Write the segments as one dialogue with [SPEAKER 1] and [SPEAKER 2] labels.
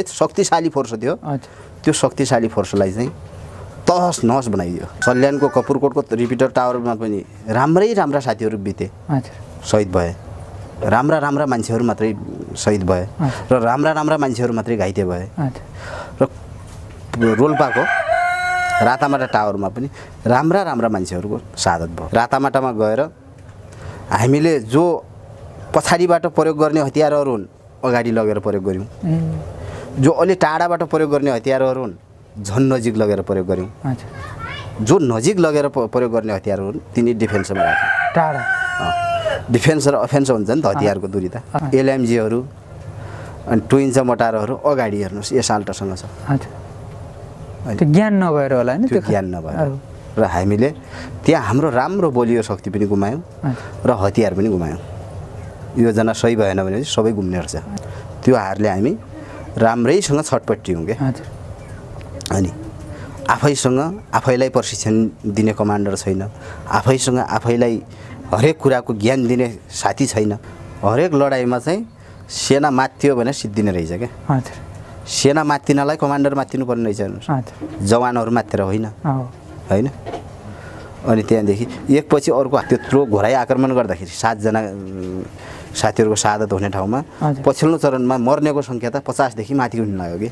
[SPEAKER 1] सहित शक्तिशाली फोर्स थियो। त्यो शक्तिशाली फोर्सलाई चाहिँ तहस नहस बनाइदियो। सल्यानको कपुरकोटको रिपिटर टावरमा पनि राम्रै राम्रा साथीहरू बिते। शहीद भए। राम्रा राम्रा मान्छेहरू मात्रै शहीद भए। र राम्रा राम्रा मान्छेहरू मात्रै घाइते भए। र रोल्पाको रातामाटा टावरमा पनि राम्रा राम्रा मान्छेहरूको सादत भयो। रातामाटामा गएर हामीले जो पछाडिबाट प्रयोग गर्ने हतियारहरू हुन् अगाडि लगेर प्रयोग गऱ्यौँ। जो अलि टाढाबाट प्रयोग गर्ने हतियारहरू हुन् झन् नजिक लगेर प्रयोग गऱ्यौँ। जो नजिक लगेर प्रयोग गर्ने हतियारहरू हुन् तिनी डिफेन्समा राख्यौँ।
[SPEAKER 2] टाढा।
[SPEAKER 1] डिफेन्स र अफेन्स हुन्छ नि त हतियारको दुरी त। एलएमजीहरू अनि टु इन्च मोटारहरू अगाडि हेर्नुहोस् एसाल्टसँग छ।
[SPEAKER 2] हजुर त्यो ज्ञान नभएर होला होइन
[SPEAKER 1] त्यो ज्ञान नभएर। र हामीले त्यहाँ हाम्रो राम्रो बलियो शक्ति पनि गुमायौँ र हतियार पनि गुमायौँ। योजना सही भएन भने सबै घुम्ने रहेछ। त्यो हारले हामी राम्रैसँग छटपट्टियौँ क्या
[SPEAKER 2] हजुर।
[SPEAKER 1] अनि आफैसँग आफैलाई प्रशिक्षण दिने कमान्डर छैन आफैसँग आफैलाई हरेक कुराको ज्ञान दिने साथी छैन हरेक लडाइँमा चाहिँ सेना मात्यो भने सिद्धिने रहेछ क्या
[SPEAKER 2] हजुर।
[SPEAKER 1] सेना मात्तिनलाई कमान्डर मात्तिनु पर्ने रहेछ हेर्नुहोस्। जवानहरू मात्रेर होइन।
[SPEAKER 2] हो
[SPEAKER 1] होइन? अनि त्यहाँदेखि एकपछि अर्को त्यत्रो घोराइ आक्रमण गर्दाखेरि सातजना साथीहरूको सादत हुने ठाउँमा। पछिल्लो चरणमा मर्नेको सङ्ख्या त पचासदेखि माथि हुन लाग्यो कि?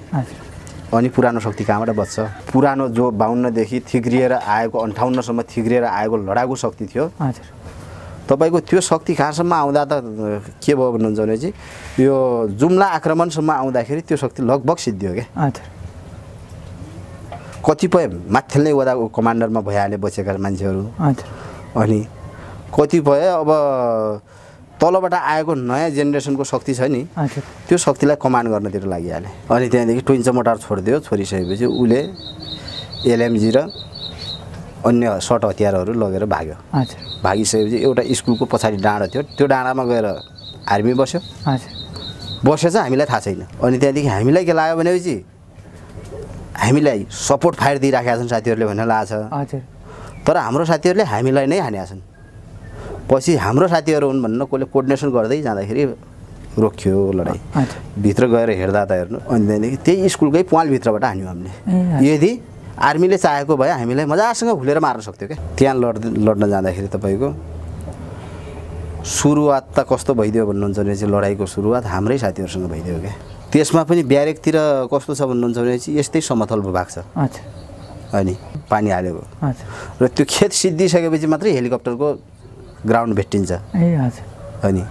[SPEAKER 1] अनि पुरानो शक्ति कहाँबाट बच्छ? पुरानो जो बाहुन्नदेखि थिग्रिएर आएको अन्ठाउन्नसम्म थिग्रिएर आएको लडाकु शक्ति थियो। तपाईँको त्यो शक्ति कहाँसम्म आउँदा त के भयो भन्नुहुन्छ भने चाहिँ यो जुम्ला आक्रमणसम्म आउँदाखेरि त्यो शक्ति लगभग सिद्धियो क्या कतिपय माथिल्नै वडाको कमान्डरमा भइहाले बसेका मान्छेहरू। अनि कतिपय अब तलबाट आएको नयाँ जेनेरेसनको शक्ति छ नि त्यो शक्तिलाई कमान्ड गर्नतिर लागिहाले अनि त्यहाँदेखि ट्विन्च मोटार छोडिदियो छोडिसकेपछि उसले एलएमजी र अन्य सर्ट हतियारहरू लगेर भाग्यो। भागिसकेपछि एउटा स्कुलको पछाडि डाँडो थियो। त्यो डाँडामा गएर आर्मी बस्यो। बसेछ हामीलाई थाहा छैन। अनि त्यहाँदेखि हामीलाई के लाग्यो भनेपछि हामीलाई सपोर्ट फायर दिइराखेका छन् साथीहरूले भनेर लागेको छ
[SPEAKER 2] हजुर।
[SPEAKER 1] तर हाम्रो साथीहरूले हामीलाई नै हानेका छन्। पछि हाम्रो साथीहरू हुन् भन्न कसले कोर्डिनेसन गर्दै जाँदाखेरि रोकियो लडाइँ। भित्र गएर हेर्दा त हेर्नु। अनि त्यहाँदेखि त्यही स्कुलकै पालभित्रबाट हान्यौँ हामीले। यदि आर्मीले चाहेको भए हामीलाई मजासँग भुलेर मार्न सक्थ्यो क्या। त्यहाँ लड लड्न जाँदाखेरि तपाईँको सुरुवात त कस्तो भइदियो भन्नुहुन्छ भने चाहिँ लडाइँको सुरुवात हाम्रै साथीहरूसँग भइदियो क्या। त्यसमा पनि ब्यारेकतिर कस्तो छ भन्नुहुन्छ भने चाहिँ यस्तै समथल भूभाग छ। अनि पानी हालेको र त्यो खेत सिद्धिसकेपछि मात्रै हेलिकप्टरको ग्राउन्ड भेटिन्छ।
[SPEAKER 2] ए हजुर।
[SPEAKER 1] अनि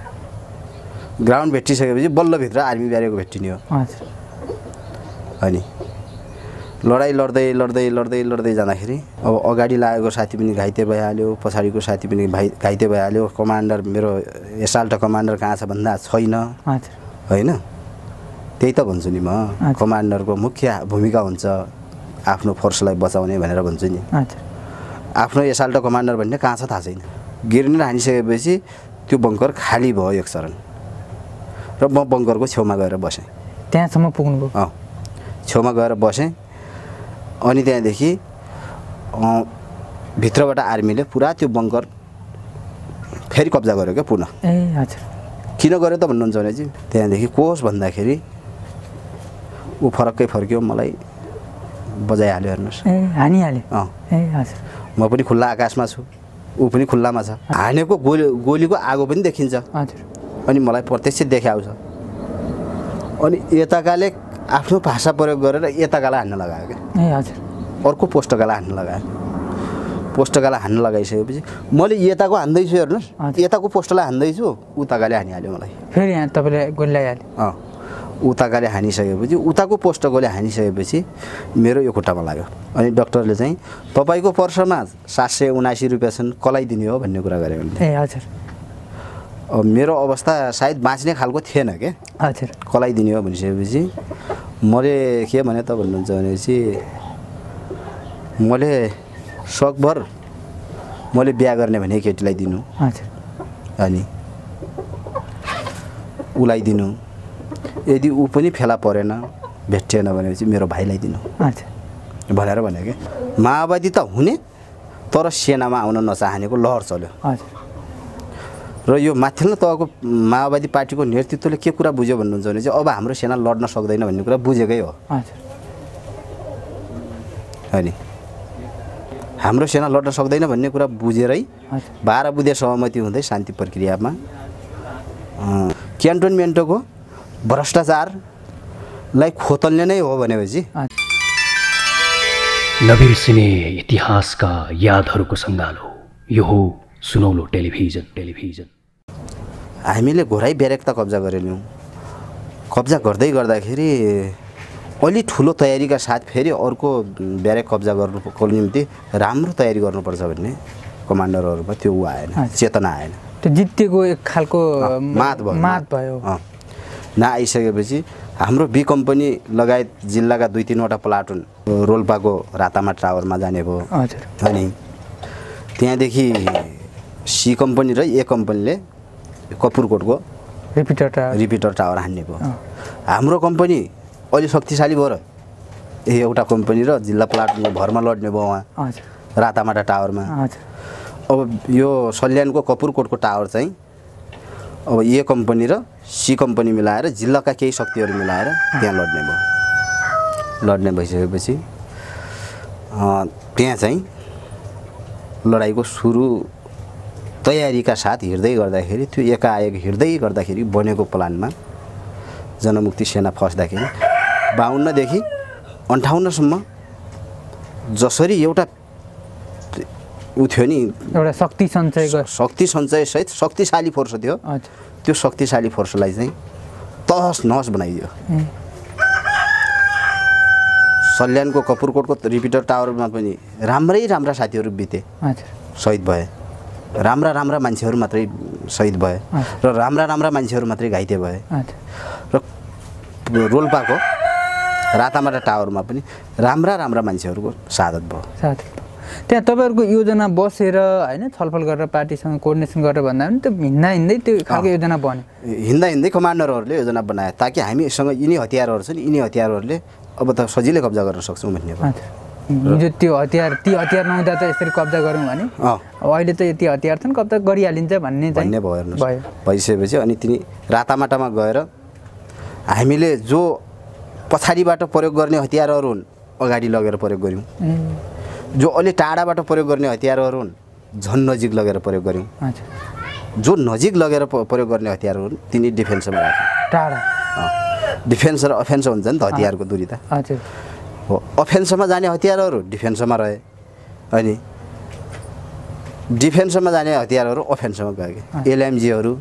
[SPEAKER 1] ग्राउन्ड भेटिसकेपछि बल्लभित्र आर्मी ब्यारेको भेटिने हो।
[SPEAKER 2] हजुर।
[SPEAKER 1] अनि लडाइँ लड्दै लड्दै लड्दै लड्दै जाँदाखेरि अब अगाडि लागेको साथी पनि घाइते भइहाल्यो पछाडिको साथी पनि भाइ घाइते भइहाल्यो। कमान्डर मेरो एसाल्ट कमान्डर कहाँ छ भन्दा छैन। होइन? त्यही त भन्छु नि म। कमान्डरको मुख्य भूमिका हुन्छ आफ्नो फोर्सलाई बचाउने भनेर भन्छु नि। आफ्नो एसाल्ट कमान्डर भन्ने कहाँ छ थाहा छैन। गिर्नेर हानिसकेपछि त्यो बङ्कर खाली भयो एक चरण। र म बङ्करको छेउमा गएर बसेँ।
[SPEAKER 2] त्यहाँसम्म पुग्नुभयो?
[SPEAKER 1] अँ छेउमा गएर बसेँ। अनि त्यहाँदेखि भित्रबाट आर्मीले पुरा त्यो बङ्कर फेरि कब्जा गर्यो क्या पुनः।
[SPEAKER 2] ए हजुर।
[SPEAKER 1] किन गर्यो त भन्नुहुन्छ भने चाहिँ त्यहाँदेखि को होस् भन्दाखेरि ऊ फरक्कै फर्क्यो मलाई बजाइहाल्यो हेर्नुहोस्।
[SPEAKER 2] ए हानिहाल्यो?
[SPEAKER 1] अँ।
[SPEAKER 2] ए हजुर।
[SPEAKER 1] म पनि खुल्ला आकाशमा छु। ऊ पनि खुल्लामा छ। हानेको गोली गोलीको आगो पनि देखिन्छ।
[SPEAKER 2] हजुर।
[SPEAKER 1] अनि मलाई प्रत्यक्ष देखाउँछ। अनि यताकाले आफ्नो भाषा प्रयोग गरेर यताकालाई हान्न लगायो क्या।
[SPEAKER 2] ए हजुर।
[SPEAKER 1] अर्को पोस्टकालाई हान्न लगायो। पोस्टकालाई हान्न लगाइसकेपछि मैले यताको हान्दैछु हेर्नुहोस्। यताको पोस्टलाई हान्दैछु उताकाले हानिहाल्यो मलाई।
[SPEAKER 2] फेरि यहाँ तपाईँले गोली लगाइहाल्यो
[SPEAKER 1] अँ। उताकाले हानिसकेपछि उताको पोस्टकोले हानिसकेपछि मेरो यो खुट्टामा लाग्यो। अनि डक्टरले चाहिँ तपाईँको पर्समा सात सय उनासी रुपियाँ छन् कसलाई दिने हो? भन्ने कुरा गऱ्यो भने
[SPEAKER 2] ए हजुर।
[SPEAKER 1] अब मेरो अवस्था सायद बाँच्ने खालको थिएन क्या
[SPEAKER 2] हजुर।
[SPEAKER 1] कसलाई दिने हो भनिसकेपछि मैले के भने त भन्नुहुन्छ भनेपछि मैले सकभर मैले बिहा गर्ने भने केटीलाई दिनु।
[SPEAKER 2] हजुर।
[SPEAKER 1] अनि उसलाई दिनु। यदि ऊ पनि फेला परेन भेटिएन भनेपछि मेरो भाइलाई दिनु। भनेर भने कि माओवादी त हुने तर सेनामा आउन नचाहनेको लहर चल्यो। र यो माथिल्लो तहको माओवादी पार्टीको नेतृत्वले के कुरा बुझ्यो भन्नुहुन्छ भने चाहिँ अब हाम्रो सेना लड्न सक्दैन भन्ने कुरा बुझेकै हो। अनि हाम्रो सेना लड्न सक्दैन भन्ने कुरा बुझेरै बाह्र बुधे सहमति हुँदै शान्ति प्रक्रियामा क्यान्टोनमेन्टको भ्रष्टाचारलाई खोतल्ने नै हो भनेपछि।
[SPEAKER 3] नबिर्सिने इतिहासका यादहरूको सङ्गालो। यो हो सुनौलो टेलिभिजन टेलिभिजन।
[SPEAKER 1] हामीले घोराइ ब्यारेक त कब्जा गरेनौँ। कब्जा गर्दै गर्दाखेरि अलि ठुलो तयारीका साथ फेरि अर्को ब्यारेक कब्जा गर्नुको निम्ति राम्रो तयारी गर्नुपर्छ भन्ने कमान्डरहरूमा त्यो ऊ आएन। चेतना आएन।
[SPEAKER 2] त्यो जितेको एक खालको
[SPEAKER 1] मात भयो
[SPEAKER 2] मात। भयो।
[SPEAKER 1] अँ। नआइसकेपछि हाम्रो बी कम्पनी लगायत जिल्लाका दुई तिनवटा प्लाटुन रोल्पाको रातामा टावरमा जाने भयो। अनि त्यहाँदेखि सी कम्पनी र ए कम्पनीले कपुरकोटको
[SPEAKER 2] रिपिटर टावर
[SPEAKER 1] रिपिटर टावर हान्ने भयो। हाम्रो कम्पनी अलि शक्तिशाली भयो र। ए एउटा कम्पनी र जिल्ला प्लाटुनको भरमा लड्ने भयो उहाँ रातामाटा टावरमा। अब यो सल्यानको कपुरकोटको टावर चाहिँ अब ए कम्पनी र सी कम्पनी मिलाएर जिल्लाका केही शक्तिहरू मिलाएर त्यहाँ लड्ने भयो। लड्ने भइसकेपछि त्यहाँ चाहिँ लडाइँको सुरु तयारीका साथ हिँड्दै गर्दाखेरि त्यो एकाएक हिँड्दै गर्दाखेरि बनेको प्लानमा जनमुक्ति सेना फस्दाखेरि बाहुन्नदेखि अन्ठाउन्नसम्म जसरी एउटा ऊ थियो नि।
[SPEAKER 2] एउटा शक्ति सञ्चय
[SPEAKER 1] शक्ति सञ्चयसहित शक्तिशाली फोर्स थियो। त्यो शक्तिशाली फोर्सलाई चाहिँ तहस नहस बनाइदियो। सल्यानको कपुरकोटको रिपिटर टावरमा पनि राम्रै राम्रा साथीहरू बिते। सहिद भए। राम्रा राम्रा मान्छेहरू मात्रै सहिद भए र राम्रा राम्रा मान्छेहरू मात्रै घाइते भए। र रोल्पाको रातामाटा टावरमा पनि राम्रा राम्रा मान्छेहरूको सादत भयो।
[SPEAKER 2] त्यहाँ तपाईँहरूको योजना बसेर होइन छलफल गरेर पार्टीसँग कोर्डिनेसन गरेर भन्दा पनि त्यो हिँड्दा हिँड्दै त्यो खालको योजना बन्यो।
[SPEAKER 1] हिँड्दा हिँड्दै कमान्डरहरूले योजना बनाए ताकि हामीसँग यिनी हतियारहरू छन् यिनी हतियारहरूले अब त सजिलै कब्जा गर्न सक्छौँ भन्ने
[SPEAKER 2] हिजो त्यो हतियार ती हतियार नहुँदा त यसरी कब्जा गऱ्यौँ भने? अहिले त यति हतियार छन् कब्जा गरिहालिन्छ भन्ने चाहिँ
[SPEAKER 1] भन्ने भयो भइसकेपछि अनि तिनी रातामाटामा गएर हामीले जो पछाडिबाट प्रयोग गर्ने हतियारहरू हुन् अगाडि लगेर प्रयोग गऱ्यौँ। जो अलि टाढाबाट प्रयोग गर्ने हतियारहरू हुन् झन् नजिक लगेर प्रयोग गऱ्यौँ। जो नजिक लगेर प्रयोग गर्ने हतियारहरू हुन् तिनी डिफेन्समा राख्यौँ।
[SPEAKER 2] टाढा।
[SPEAKER 1] डिफेन्स र अफेन्स हुन्छ नि त हतियारको दुरी त। हो अफेन्समा जाने हतियारहरू डिफेन्समा रहे। अनि डिफेन्समा जाने हतियारहरू अफेन्समा गयो कि एलएमजीहरू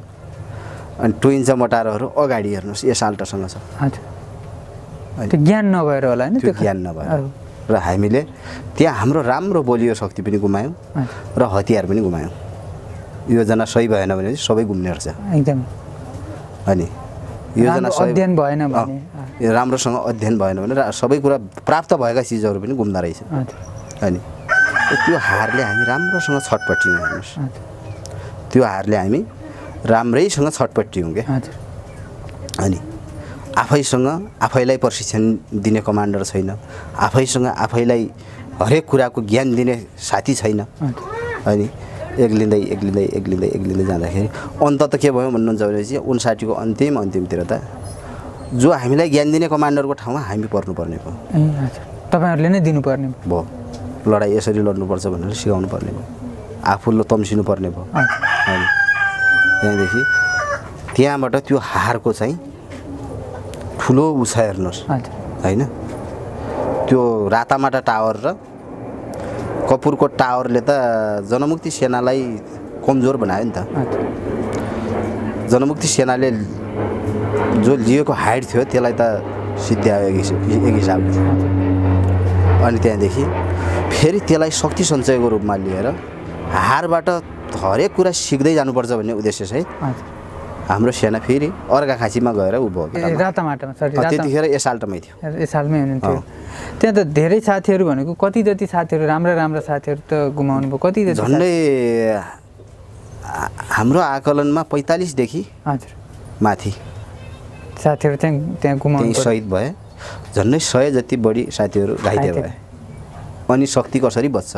[SPEAKER 1] अनि टु इन्च मोटारहरू अगाडि हेर्नुहोस् एसाल्टसँग छ।
[SPEAKER 2] हजुर त्यो ज्ञान नभएर होला होइन
[SPEAKER 1] त्यो ज्ञान नभएर। र हामीले त्यहाँ हाम्रो राम्रो बलियो शक्ति पनि गुमायौँ र हतियार पनि गुमायौँ। योजना सही भएन भने चाहिँ सबै घुम्ने रहेछ।
[SPEAKER 2] एकदम।
[SPEAKER 1] अनि योजना
[SPEAKER 2] अध्ययन भएन भने।
[SPEAKER 1] राम्रोसँग अध्ययन भएन भने सबै कुरा प्राप्त भएका चिजहरू पनि घुम्दो रहेछ। अनि त्यो हारले हामी राम्रोसँग छटपट्यौँ हेर्नुहोस्। त्यो हारले हामी राम्रैसँग छटपट्यौँ क्या अनि आफैसँग आफैलाई प्रशिक्षण दिने कमान्डर छैन। आफैसँग आफैलाई हरेक कुराको ज्ञान दिने साथी छैन। अनि एक्लिँदै एक्लिँदै एक्लिँदै एक्लिँदै जाँदाखेरि अन्त त के भयो भन्नुहुन्छ भनेपछि उन्साठीको अन्तिम अन्तिमतिर त जो हामीलाई ज्ञान दिने कमान्डरको ठाउँमा हामी पर्नुपर्ने भयो।
[SPEAKER 2] तपाईँहरूले नै दिनुपर्ने भयो।
[SPEAKER 1] लडाइँ यसरी लड्नुपर्छ भनेर सिकाउनु पर्ने भयो। आफूले तम्सिनु पर्ने भयो। त्यहाँदेखि त्यहाँबाट त्यो हारको चाहिँ ठुलो उ छ हेर्नुहोस् होइन? त्यो रातामाटा टावर र कपुरको टावरले त जनमुक्ति सेनालाई कमजोर बनायो नि त। जनमुक्ति सेनाले जो लिएको हाइट थियो त्यसलाई त सिद्ध्यायो एक हिसाब- एक हिसाबले। अनि त्यहाँदेखि फेरि त्यसलाई शक्ति सञ्चयको रूपमा लिएर हारबाट हरेक कुरा सिक्दै जानुपर्छ भन्ने उद्देश्यसहित
[SPEAKER 2] हजुर।
[SPEAKER 1] हाम्रो सेना फेरि अर्का खाँचीमा गएर उँभो
[SPEAKER 2] रातामाटामा सरी
[SPEAKER 1] त्यतिखेर एसाल्टमै थियो।
[SPEAKER 2] ए सालमै हुनुहुन्थ्यो। त्यहाँ त धेरै साथीहरू भनेको कति जति साथीहरू राम्रा राम्रा साथीहरू त गुमाउनु भयो। कति जति
[SPEAKER 1] झन्डै हाम्रो आकलनमा पैँतालिसदेखि
[SPEAKER 2] हजुर।
[SPEAKER 1] माथि।
[SPEAKER 2] साथीहरू चाहिँ त्यहाँ गुमाउनु।
[SPEAKER 1] सहिद भए। झन्डै सय जति बढी साथीहरू घाइते भए। अनि शक्ति कसरी बच्छ?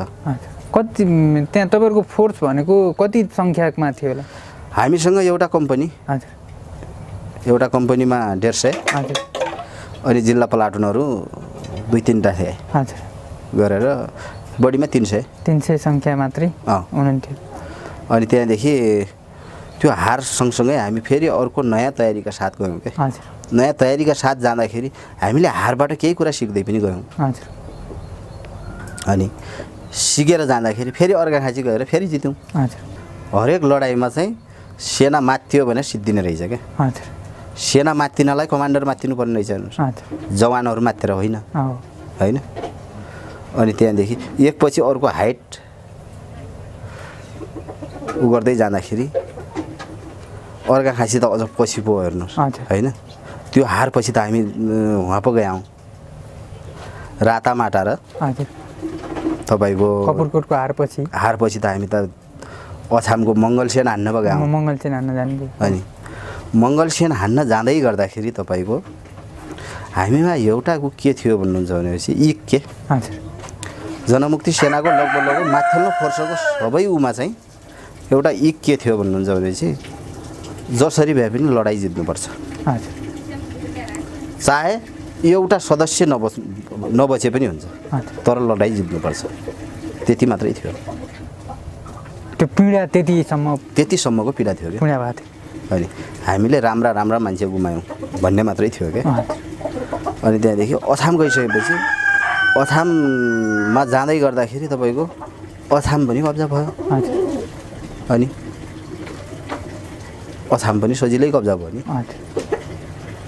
[SPEAKER 2] कति त्यहाँ तपाईँहरूको फोर्स भनेको कति सङ्ख्यामा थियो होला?
[SPEAKER 1] हामीसँग एउटा कम्पनी। एउटा कम्पनीमा डेढ सय। अनि जिल्ला प्लाटुनहरू दुई तिनवटा थिए गरेर बढीमा तिन सय।
[SPEAKER 2] तिन सय सङ्ख्या मात्रै हुनुहुन्थ्यो।
[SPEAKER 1] अनि त्यहाँदेखि त्यो हार सँगसँगै हामी फेरि अर्को नयाँ तयारीका साथ गयौँ क्या नयाँ तयारीका साथ जाँदाखेरि हामीले हारबाट केही कुरा सिक्दै पनि गयौँ। अनि सिकेर जाँदाखेरि फेरि अर्घाखाँची गएर फेरि जित्यौँ। हरेक लडाइँमा चाहिँ सेना मात्यो भने सिद्धिने रहेछ क्या।
[SPEAKER 2] हजुर।
[SPEAKER 1] सेना मात्तिनलाई कमान्डर मात्तिनु पर्ने रहेछ हेर्नुहोस्। जवानहरू मात्रेर होइन। होइन? अनि त्यहाँदेखि एकपछि अर्को हाइट उ गर्दै जाँदाखेरि अर्का खाँसी त अझ पछि पो हेर्नुहोस्। होइन? त्यो हारपछि त हामी उहाँ पो गयौँ। रातामाटा र
[SPEAKER 2] हजुर।
[SPEAKER 1] तपाईँको
[SPEAKER 2] कपुरकोटको हारपछि।
[SPEAKER 1] हारपछि त हामी त अछामको मङ्गलसेन हान्न पो
[SPEAKER 2] म
[SPEAKER 1] गयौँ
[SPEAKER 2] मङ्गल चाहिँ हान्न जान्थेँ
[SPEAKER 1] अनि मङ्गलसेन हान्न जाँदै गर्दाखेरि तपाईँको हामीमा एउटा के थियो भन्नुहुन्छ भनेपछि इक के?
[SPEAKER 2] हजुर।
[SPEAKER 1] जनमुक्ति सेनाको लगभग लगभग माथिल्लो फोर्सको सबै उमा चाहिँ एउटा इक के थियो भन्नुहुन्छ भनेपछि जसरी भए पनि लडाइँ जित्नुपर्छ।
[SPEAKER 2] हजुर।
[SPEAKER 1] चाहे एउटा सदस्य नबच नबचे पनि हुन्छ तर लडाइँ जित्नुपर्छ। त्यति मात्रै थियो।
[SPEAKER 2] त्यो पीडा त्यतिसम्म
[SPEAKER 1] त्यतिसम्मको पीडा थियो क्या?
[SPEAKER 2] पुण्य भएको थियो।
[SPEAKER 1] अनि हामीले राम्रा राम्रा मान्छे गुमायौँ भन्ने मात्रै थियो क्या? अनि त्यहाँदेखि अछाम गइसकेपछि अछाममा जाँदै गर्दाखेरि तपाईँको अछाम पनि कब्जा भयो। अनि अछाम पनि सजिलै कब्जा भयो नि।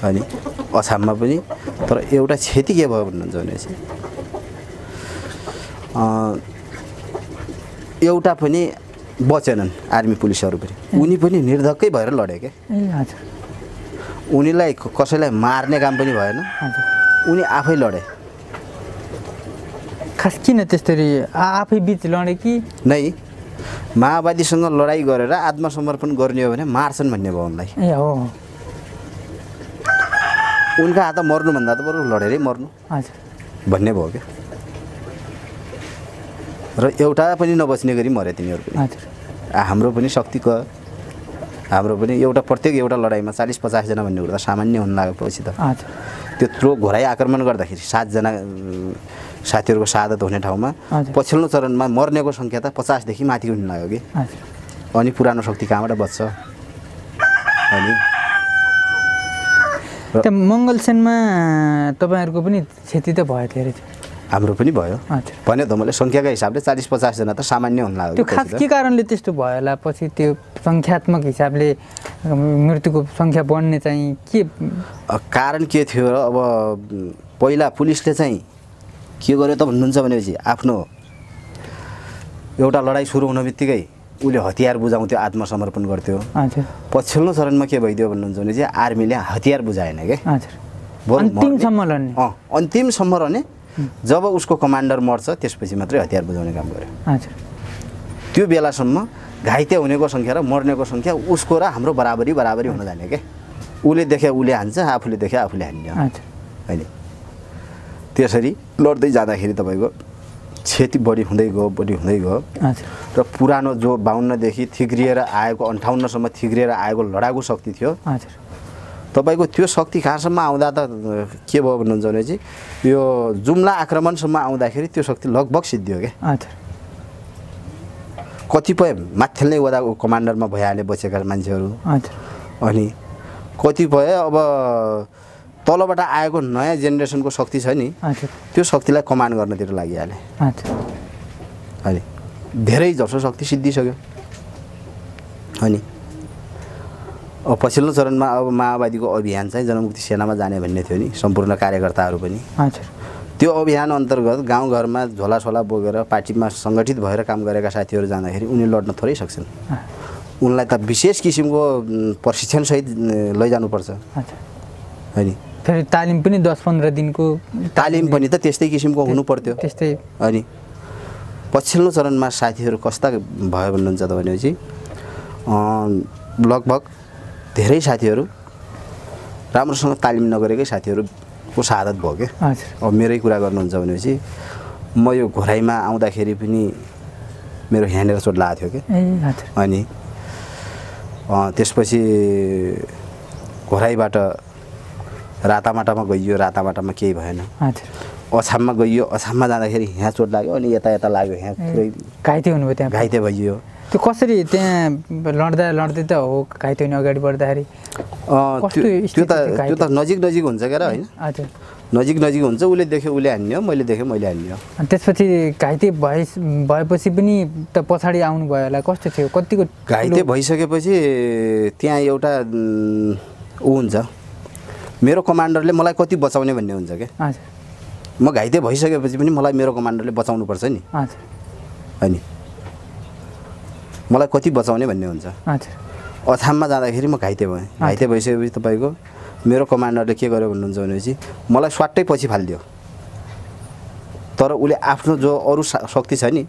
[SPEAKER 1] अनि अछाममा पनि तर एउटा क्षति के भयो भन्नुहुन्छ भनेपछि एउटा पनि बचेनन् आर्मी पुलिसहरू पनि उनी पनि निर्धक्कै भएर लडे क्या उनीलाई कसैलाई मार्ने काम पनि भएन। उनी आफै लडे।
[SPEAKER 2] खास किन त्यसरी आफै बिच लडे कि?
[SPEAKER 1] नै माओवादीसँग लडाइँ गरेर आत्मसमर्पण गर्ने हो भने मार्छन् भन्ने भयो उनलाई।
[SPEAKER 2] ए हो।
[SPEAKER 1] उनका हात मर्नुभन्दा त बरु लडेरै मर्नु। भन्ने भयो क्या। र एउटा पनि नबच्ने गरी मरे तिनीहरू पनि। हाम्रो पनि शक्ति क हाम्रो पनि एउटा प्रत्येक एउटा लडाइँमा चालिस पचासजना भन्ने कुरा त सामान्य हुन लागेपछि त। त्यत्रो घोराइ आक्रमण गर्दाखेरि सातजना साथीहरूको सादत हुने ठाउँमा। पछिल्लो चरणमा मर्नेको सङ्ख्या त पचासदेखि माथि हुन लाग्यो कि। अनि पुरानो शक्ति कहाँबाट बच्छ? अनि
[SPEAKER 2] मङ्गलसेनमा तपाईँहरूको पनि क्षति त भयो धेरै थियो
[SPEAKER 1] हाम्रो पनि भयो। भन्यो त मैले सङ्ख्याका हिसाबले चालिस पचासजना त सामान्य हुन लाग्यो
[SPEAKER 2] त्यो खास। के कारणले त्यस्तो भयो होला? पछि त्यो सङ्ख्यात्मक हिसाबले मृत्युको सङ्ख्या बढ्ने चाहिँ के
[SPEAKER 1] कारण के थियो र अब पहिला पुलिसले चाहिँ के गर्यो त भन्नुहुन्छ भनेपछि आफ्नो एउटा लडाइँ सुरु हुन बित्तिकै उसले हतियार बुझाउँथ्यो आत्मसमर्पण गर्थ्यो। पछिल्लो चरणमा के भइदियो भन्नुहुन्छ भने चाहिँ आर्मीले हतियार बुझाएन क्या
[SPEAKER 2] अन्तिमसम्म
[SPEAKER 1] अन्तिमसम्म रहने जब उसको कमान्डर मर्छ त्यसपछि मात्रै हतियार बुझाउने काम गर्यो।
[SPEAKER 2] हजुर।
[SPEAKER 1] त्यो बेलासम्म घाइते हुनेको सङ्ख्या र मर्नेको सङ्ख्या उसको र हाम्रो बराबरी बराबरी हुन जाने क्या उसले देखे उसले हान्छ आफूले देखे आफूले हान्ने होइन त्यसरी लड्दै जाँदाखेरि तपाईँको क्षति बढी हुँदै गयो बढी हुँदै गयो। र पुरानो जो बाहुन्नदेखि थिग्रिएर आएको अन्ठाउन्नसम्म थिग्रिएर आएको लडाकु शक्ति थियो।
[SPEAKER 2] हजुर।
[SPEAKER 1] तपाईँको त्यो शक्ति कहाँसम्म आउँदा त के भयो भन्नुहुन्छ भने चाहिँ यो जुम्ला आक्रमणसम्म आउँदाखेरि त्यो शक्ति लगभग सिद्धियो क्या। कतिपय माथिल्नै ओदाको कमान्डरमा भइहाले बचेका मान्छेहरू। अनि कतिपय अब तलबाट आएको नयाँ जेनेरेसनको शक्ति छ नि त्यो शक्तिलाई कमान्ड गर्नतिर लागिहाले अनि धेरै जसो शक्ति सिद्धिसक्यो। अनि पछिल्लो चरणमा अब माओवादीको अभियान चाहिँ जनमुक्ति सेनामा जाने भन्ने थियो नि सम्पूर्ण कार्यकर्ताहरू पनि।
[SPEAKER 2] हजुर
[SPEAKER 1] त्यो अभियान अन्तर्गत गाउँघरमा झोलासोला बोकेर पार्टीमा सङ्गठित भएर काम गरेका साथीहरू जाँदाखेरि उनी लड्न थोरै सक्छन्। उनलाई त विशेष किसिमको प्रशिक्षणसहित लैजानुपर्छ। होइन
[SPEAKER 2] फेरि तालिम पनि दस पन्ध्र दिनको
[SPEAKER 1] तालिम पनि त त्यस्तै किसिमको हुनु पर्थ्यो
[SPEAKER 2] त्यस्तै।
[SPEAKER 1] अनि पछिल्लो चरणमा साथीहरू कस्ता भयो भन्नुहुन्छ त भनेपछि लगभग धेरै साथीहरू राम्रोसँग तालिम नगरेकै साथीहरूको सादत भयो क्या अब मेरै कुरा गर्नुहुन्छ भनेपछि म यो घोराइमा आउँदाखेरि पनि मेरो यहाँनिर चोट लागेको थियो
[SPEAKER 2] ए हजुर।
[SPEAKER 1] कि अनि त्यसपछि घोराइबाट रातामाटामा गइयो रातामाटामा केही भएन। अछाममा गइयो अछाममा जाँदाखेरि यहाँ चोट लाग्यो अनि यता यता लाग्यो यहाँ पुरै
[SPEAKER 2] घाइते हुनुभयो त्यहाँ
[SPEAKER 1] घाइते भइयो।
[SPEAKER 2] त्यो कसरी त्यहाँ लड्दा लड्दै त हो घाइते हुने अगाडि बढ्दाखेरि?
[SPEAKER 1] त्यो त त्यो त नजिक नजिक हुन्छ क्या र होइन?
[SPEAKER 2] हजुर
[SPEAKER 1] नजिक नजिक हुन्छ उसले देख्यो उसले हान्ने हो मैले देखेँ मैले हान्ने हो
[SPEAKER 2] अनि त्यसपछि घाइते भए भएपछि पनि त पछाडि आउनुभयो होला कस्तो थियो? कतिको
[SPEAKER 1] घाइते भइसकेपछि त्यहाँ एउटा ऊ हुन्छ। मेरो कमान्डरले मलाई कति बचाउने भन्ने हुन्छ क्या। म घाइते भइसकेपछि पनि मलाई मेरो कमान्डरले बचाउनु पर्छ नि होइन मलाई कति बचाउने भन्ने हुन्छ। अछाममा जाँदाखेरि म घाइते भएँ। घाइते भइसकेपछि तपाईँको मेरो कमान्डरले के गर्यो भन्नुहुन्छ भनेपछि मलाई स्वाट्टै पछि फालिदियो। तर उसले आफ्नो जो अरू शक्ति छ नि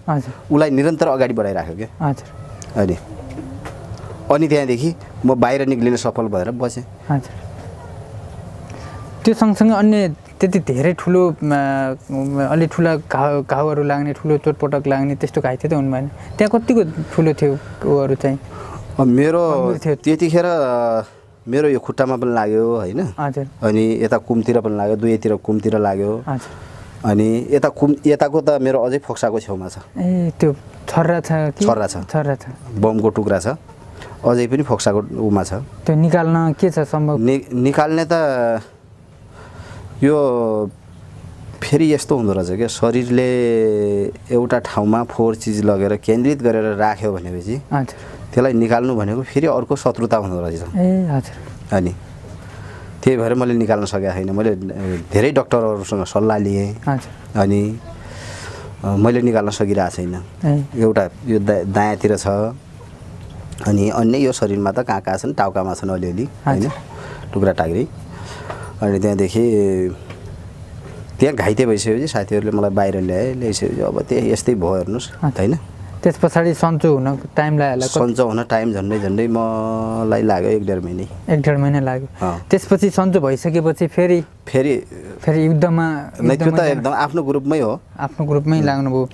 [SPEAKER 1] उसलाई निरन्तर अगाडि बढाइराख्यो क्या। अनि अनि त्यहाँदेखि म बाहिर निक्लिन सफल भएर बसेँ।
[SPEAKER 2] त्यो सँगसँगै अन्य त्यति धेरै ठुलो अलि ठुला घाउ घाउहरू लाग्ने ठुलो चोटपटक लाग्ने त्यस्तो घाइते त हुनु भएन त्यहाँ कतिको ठुलो थियो ऊहरू चाहिँ?
[SPEAKER 1] मेरो
[SPEAKER 2] थियो।
[SPEAKER 1] त्यतिखेर मेरो यो खुट्टामा पनि लाग्यो होइन। अनि यता कुमतिर पनि लाग्यो दुवैतिर कुमतिर लाग्यो। अनि यता कुम यताको त मेरो अझै फोक्साको छेउमा छ।
[SPEAKER 2] ए त्यो छर्रा छ कि?
[SPEAKER 1] छर्रा छ।
[SPEAKER 2] छर्रा छ।
[SPEAKER 1] बमको टुक्रा छ। अझै पनि फोक्साको उमा छ।
[SPEAKER 2] त्यो निकाल्न के छ सम्भव?
[SPEAKER 1] नि निकाल्ने त यो फेरि यस्तो हुँदो रहेछ क्या? शरीरले एउटा ठाउँमा फोहोर चिज लगेर केन्द्रित गरेर राख्यो भनेपछि त्यसलाई निकाल्नु भनेको फेरि अर्को शत्रुता हुँदो रहेछ। अनि त्यही भएर मैले निकाल्न सकेको छैन। मैले धेरै डक्टरहरूसँग सल्लाह लिएँ। अनि मैले निकाल्न सकिरहेको छैन। एउटा यो दा दायाँतिर छ। अनि अन्य यो शरीरमा त कहाँ कहाँ छन्? टाउकामा छन् अलिअलि होइन? टुक्रा टाक्री। अनि त्यहाँदेखि त्यहाँ घाइते भइसकेपछि साथीहरूले मलाई बाहिर ल्याए ल्याइसकेपछि अब त्यही यस्तै भयो हेर्नुहोस् होइन।
[SPEAKER 2] त्यस पछाडि सन्चो हुन टाइम लाग्यो
[SPEAKER 1] सन्चो हुन टाइम झन्डै झन्डै मलाई लाग्यो एक डेढ महिनै।
[SPEAKER 2] एक डेढ महिना लाग्यो। त्यसपछि सन्चो भइसकेपछि फेरि
[SPEAKER 1] फेरि
[SPEAKER 2] फेरि युद्धमा
[SPEAKER 1] नै त्यो त
[SPEAKER 2] युद्धमै
[SPEAKER 1] एकदम आफ्नो ग्रुपमै हो।
[SPEAKER 2] आफ्नो ग्रुपमै लाग्नुभयो।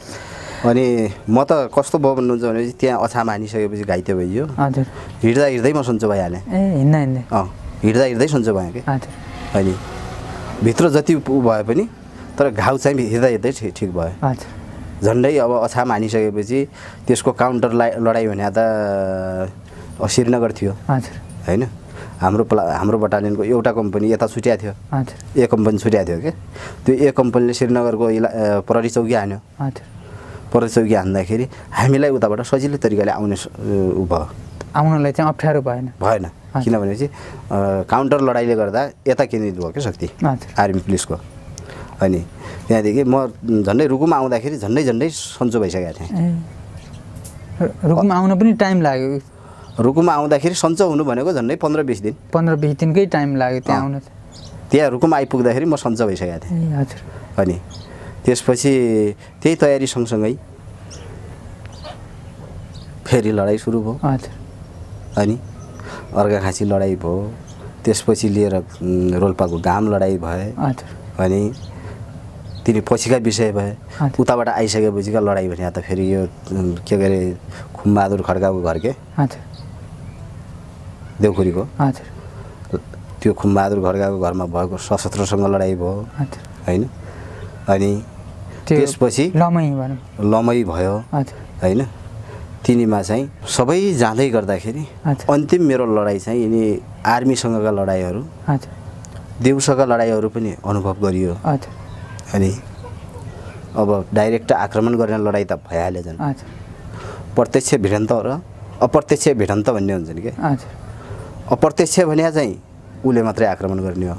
[SPEAKER 1] अनि म त कस्तो भयो भन्नुहुन्छ भनेपछि त्यहाँ अछाम हानिसकेपछि घाइते भइयो।
[SPEAKER 2] हजुर।
[SPEAKER 1] हिँड्दा हिँड्दै म सन्चो भइहालेँ।
[SPEAKER 2] ए हिँड्दा हिँड्दै।
[SPEAKER 1] अँ। हिँड्दा हिँड्दै सन्चो भएँ कि।
[SPEAKER 2] हजुर।
[SPEAKER 1] अनि भित्र जति भए पनि तर घाउ चाहिँ हिँड्दा हिँड्दै ठिक ठिक भयो। झन्डै अब अछाम हानिसकेपछि त्यसको काउन्टर ला लडाइँ भने त श्रीनगर थियो। होइन? हाम्रो प्ला हाम्रो बटालियनको एउटा कम्पनी यता छुट्याएको थियो। ए कम्पनी छुट्याएको थियो क्या त्यो ए कम्पनीले श्रीनगरको इला प्रहरी चौकी हान्यो। प्रहरी चौकी हान्दाखेरि हामीलाई उताबाट सजिलै तरिकाले आउने उ भयो।
[SPEAKER 2] आउनलाई चाहिँ अप्ठ्यारो भएन।
[SPEAKER 1] भएन। किनभनेपछि अ, काउन्टर लडाइँले गर्दा यता केन्द्रित भयो क्या शक्ति आर्मी पुलिसको। अनि त्यहाँदेखि म झन्डै रुकुम आउँदाखेरि झन्डै झन्डै सन्चो भइसकेको थिएँ।
[SPEAKER 2] रुकुम आउन पनि टाइम लाग्यो?
[SPEAKER 1] रुकुममा आउँदाखेरि सन्चो हुनु भनेको झन्डै पन्ध्र बिस दिन।
[SPEAKER 2] पन्ध्र बिस दिनकै टाइम लाग्यो त्यहाँ। आउन
[SPEAKER 1] त्यहाँ रुकुम आइपुग्दाखेरि म सन्चो भइसकेको थिएँ।
[SPEAKER 2] हजुर।
[SPEAKER 1] अनि त्यसपछि त्यही तयारी सँगसँगै फेरि लडाइँ सुरु भयो।
[SPEAKER 2] हजुर।
[SPEAKER 1] अनि अर्घाखाँची लडाइँ भयो। त्यसपछि लिएर रोल्पाको घाम लडाइँ भए। अनि तिनी पछिका विषय भए। उताबाट आइसकेपछिका लडाइँ भने त फेरि यो के अरे खुमबहादुर खड्काको घर के? देउखुरीको। त्यो खुमबहादुर खड्काको घरमा भएको सशस्त्रसँग लडाइँ भयो। होइन? अनि
[SPEAKER 2] त्यो
[SPEAKER 1] त्यसपछि
[SPEAKER 2] लमै
[SPEAKER 1] भयो। होइन? तिनीमा चाहिँ सबै जाँदै गर्दाखेरि। अन्तिम मेरो लडाइँ चाहिँ यिनी आर्मीसँगका लडाइँहरू देउसका लडाइँहरू पनि अनुभव गरियो। अनि अब डाइरेक्ट आक्रमण गर्ने लडाइँ त भइहाल्यो झन्। प्रत्यक्ष भिडन्त र अप्रत्यक्ष भिडन्त भन्ने हुन्छ नि क्या अप्रत्यक्ष भने चाहिँ उसले मात्रै आक्रमण गर्ने हो।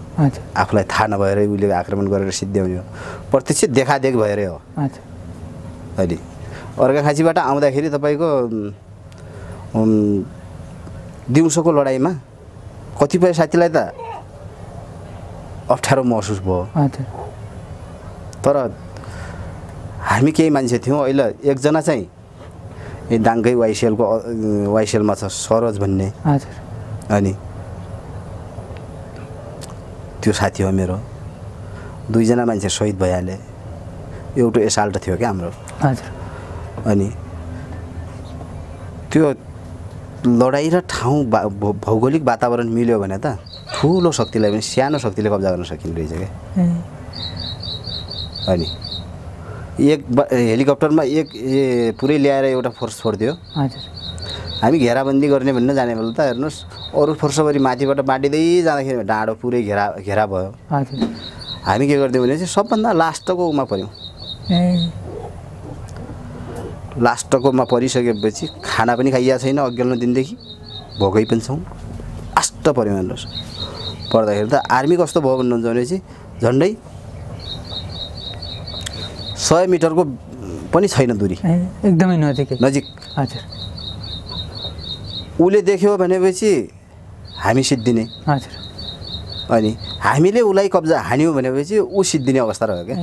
[SPEAKER 1] आफूलाई थाहा नभएरै उसले आक्रमण गरेर सिद्ध्याउने हो। प्रत्यक्ष देखादेख भएरै हो। अहिले अर्घाखाँचीबाट आउँदाखेरि तपाईँको दिउँसोको लडाइँमा कतिपय साथीलाई त अप्ठ्यारो महसुस भयो। तर हामी केही मान्छे थियौँ। अहिले एकजना चाहिँ दाङकै वाइसिएलको वाइसिएलमा छ सरोज भन्ने। अनि त्यो साथी हो मेरो। दुईजना मान्छे सहिद भइहाले। एउटा एसाल्ट थियो क्या हाम्रो।
[SPEAKER 2] हजुर।
[SPEAKER 1] अनि त्यो लडाइँ र ठाउँ बा भौगोलिक वातावरण मिल्यो भने त ठुलो शक्तिलाई पनि सानो शक्तिले कब्जा गर्न सकिने रहेछ क्या अनि एक हेलिकप्टरमा एक ए पुरै ल्याएर एउटा फोर्स छोडिदियो। हामी घेराबन्दी गर्ने भन्न जाने बेला त हेर्नुहोस् अरू फोर्सभरि माथिबाट बाँडिँदै जाँदाखेरि डाँडो पुरै घेरा घेरा भयो। हामी के गरिदियौँ भने चाहिँ सबभन्दा लास्टको उमा पऱ्यौँ लास्टकोमा परिसकेपछि खाना पनि खाइएको छैन अघिल्लो दिनदेखि भोकै पनि छौँ। लास्ट पऱ्यौँ हेर्नुहोस् पर्दाखेरि त आर्मी कस्तो भयो भन्नुहुन्छ भने चाहिँ झन्डै सय मिटरको पनि छैन दुरी।
[SPEAKER 2] एकदमै नजिकै।
[SPEAKER 1] नजिक।
[SPEAKER 2] हजुर।
[SPEAKER 1] उसले देख्यो भनेपछि हामी सिद्धिने।
[SPEAKER 2] हजुर।
[SPEAKER 1] अनि हामीले उसलाई कब्जा हान्यौँ भनेपछि ऊ सिद्धिने अवस्था रह्यो क्या।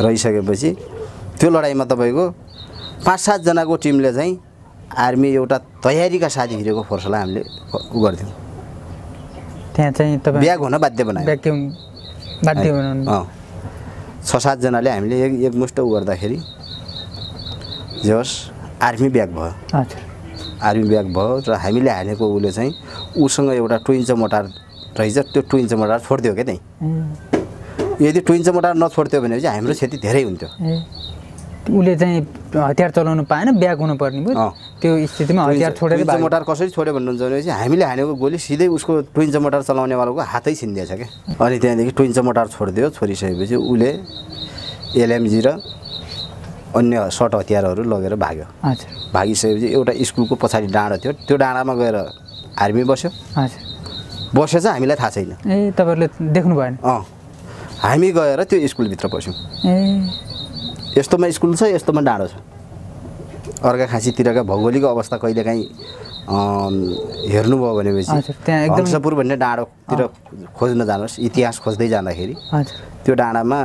[SPEAKER 1] रहिसकेपछि त्यो लडाइँमा तपाईँको पाँच सातजनाको टिमले चाहिँ आर्मी एउटा तयारीका साथी हिँडेको फोर्सलाई हामीले उ गर्थ्यौँ।
[SPEAKER 2] त्यहाँ चाहिँ तपाईँ
[SPEAKER 1] ब्याग हुन बाध्य बनायो।
[SPEAKER 2] बाध्य बनाउनु।
[SPEAKER 1] छ सातजनाले हामीले एक एकमुष्ट उ गर्दाखेरि जे होस् आर्मी ब्याग भयो। आर्मी ब्याग भयो र हामीले हानेको उसले चाहिँ उसँग एउटा टु इन्च मोटार रहेछ। त्यो टु इन्च मोटार छोडिदियो क्या त्यहीँ? यदि टु इन्च मोटार नछोडिदियो भने चाहिँ हाम्रो क्षति धेरै हुन्थ्यो।
[SPEAKER 2] उसले चाहिँ हतियार चलाउनु पाएन ब्याग हुनु पर्ने भयो। त्यो स्थितिमा हतियार छोडेर।
[SPEAKER 1] मोटार कसरी छोड्यो भन्नुहुन्छ भने चाहिँ हामीले हानेको गोली सिधै उसको टु इन्च मोटार चलाउनेवालाको हातै छिन्दिएछ क्या। अनि त्यहाँदेखि टु इन्च मोटार छोडिदियो छोडिसकेपछि उसले एलएमजी र अन्य सर्ट हतियारहरू लगेर भाग्यो। भागिसकेपछि एउटा स्कुलको पछाडि डाँडो थियो। त्यो डाँडामा गएर आर्मी बस्यो। बसेछ हामीलाई थाहा छैन।
[SPEAKER 2] ए तपाईँहरूले देख्नु भएन।
[SPEAKER 1] अँ। हामी गएर त्यो स्कुलभित्र पस्यौँ
[SPEAKER 2] ए।
[SPEAKER 1] यस्तोमा स्कुल छ यस्तोमा डाँडो छ। अर्का खाँसीतिरका भौगोलिक अवस्था कहिलेकाहीँ हेर्नुभयो भनेपछि
[SPEAKER 2] त्यहाँ
[SPEAKER 1] हंसपुर भन्ने डाँडोतिर खोज्न जानुहोस् इतिहास खोज्दै जाँदाखेरि। त्यो डाँडामा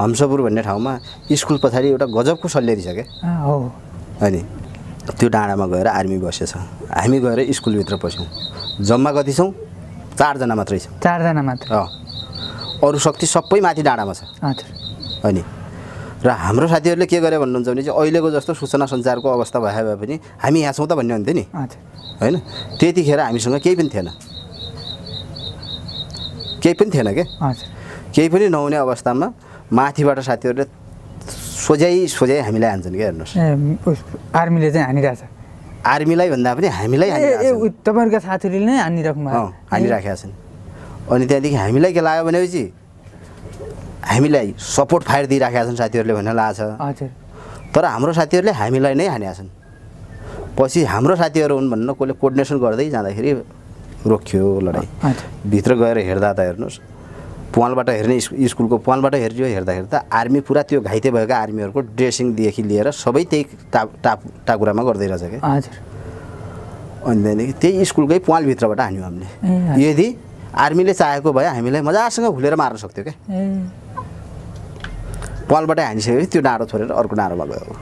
[SPEAKER 1] हंसपुर भन्ने ठाउँमा स्कुल पछाडि एउटा गजबको सल्लेरी छ क्या। अनि त्यो डाँडामा गएर आर्मी बसेछ। हामी गएर स्कुलभित्र पस्यौँ। जम्मा कति छौँ? चारजना मात्रै छौँ।
[SPEAKER 2] चारजना मात्र।
[SPEAKER 1] अरू शक्ति सबै माथि डाँडामा छ। अनि र हाम्रो साथीहरूले के गरे भन्नुहुन्छ भने चाहिँ अहिलेको जस्तो सूचना सञ्चारको अवस्था भए भए पनि हामी यहाँ छौँ त भन्ने हुन्थ्यो नि। होइन? त्यतिखेर हामीसँग केही पनि थिएन। केही पनि थिएन क्या केही पनि नहुने अवस्थामा माथिबाट साथीहरूले सोझ्याइ सोझ्याइ हामीलाई हान्छन् क्या हेर्नुहोस्।
[SPEAKER 2] आर्मीले चाहिँ हानिरहेछ।
[SPEAKER 1] आर्मीलाई भन्दा पनि हामीलाई
[SPEAKER 2] तपाईँहरूका साथीहरूले नै हानिराख्नु
[SPEAKER 1] हानिराखेका छन्। अनि त्यहाँदेखि हामीलाई के लाग्यो भनेपछि हामीलाई सपोर्ट फायर दिइराखेका छन् साथीहरूले भन्ने लाग्छ तर हाम्रो साथीहरूले हामीलाई नै हानेका छन्। पछि हाम्रो साथीहरू हुन् भन्न कसले कोर्डिनेसन गर्दै जाँदाखेरि रोकियो लडाइँ। भित्र गएर हेर्दा त हेर्नुहोस् पुवालबाट हेर्ने स्कु- स्कुलको पुवालबाट हेरियो हेर्दाखेरि त आर्मी पुरा त्यो घाइते भएका आर्मीहरूको ड्रेसिङदेखि लिएर सबै त्यही टा टाप टाकुरामा गर्दै रहेछ क्या।
[SPEAKER 2] हजुर।
[SPEAKER 1] अनि त्यहाँदेखि त्यही स्कुलकै पुवालभित्रबाट हान्यौँ हामीले। यदि आर्मीले चाहेको भए हामीलाई मजासँग भुलेर मार्न सक्थ्यो क्या।
[SPEAKER 2] ए
[SPEAKER 1] पुवालबाटै हानिसकेपछि त्यो डाँडो छोडेर अर्को डाँडोमा गयो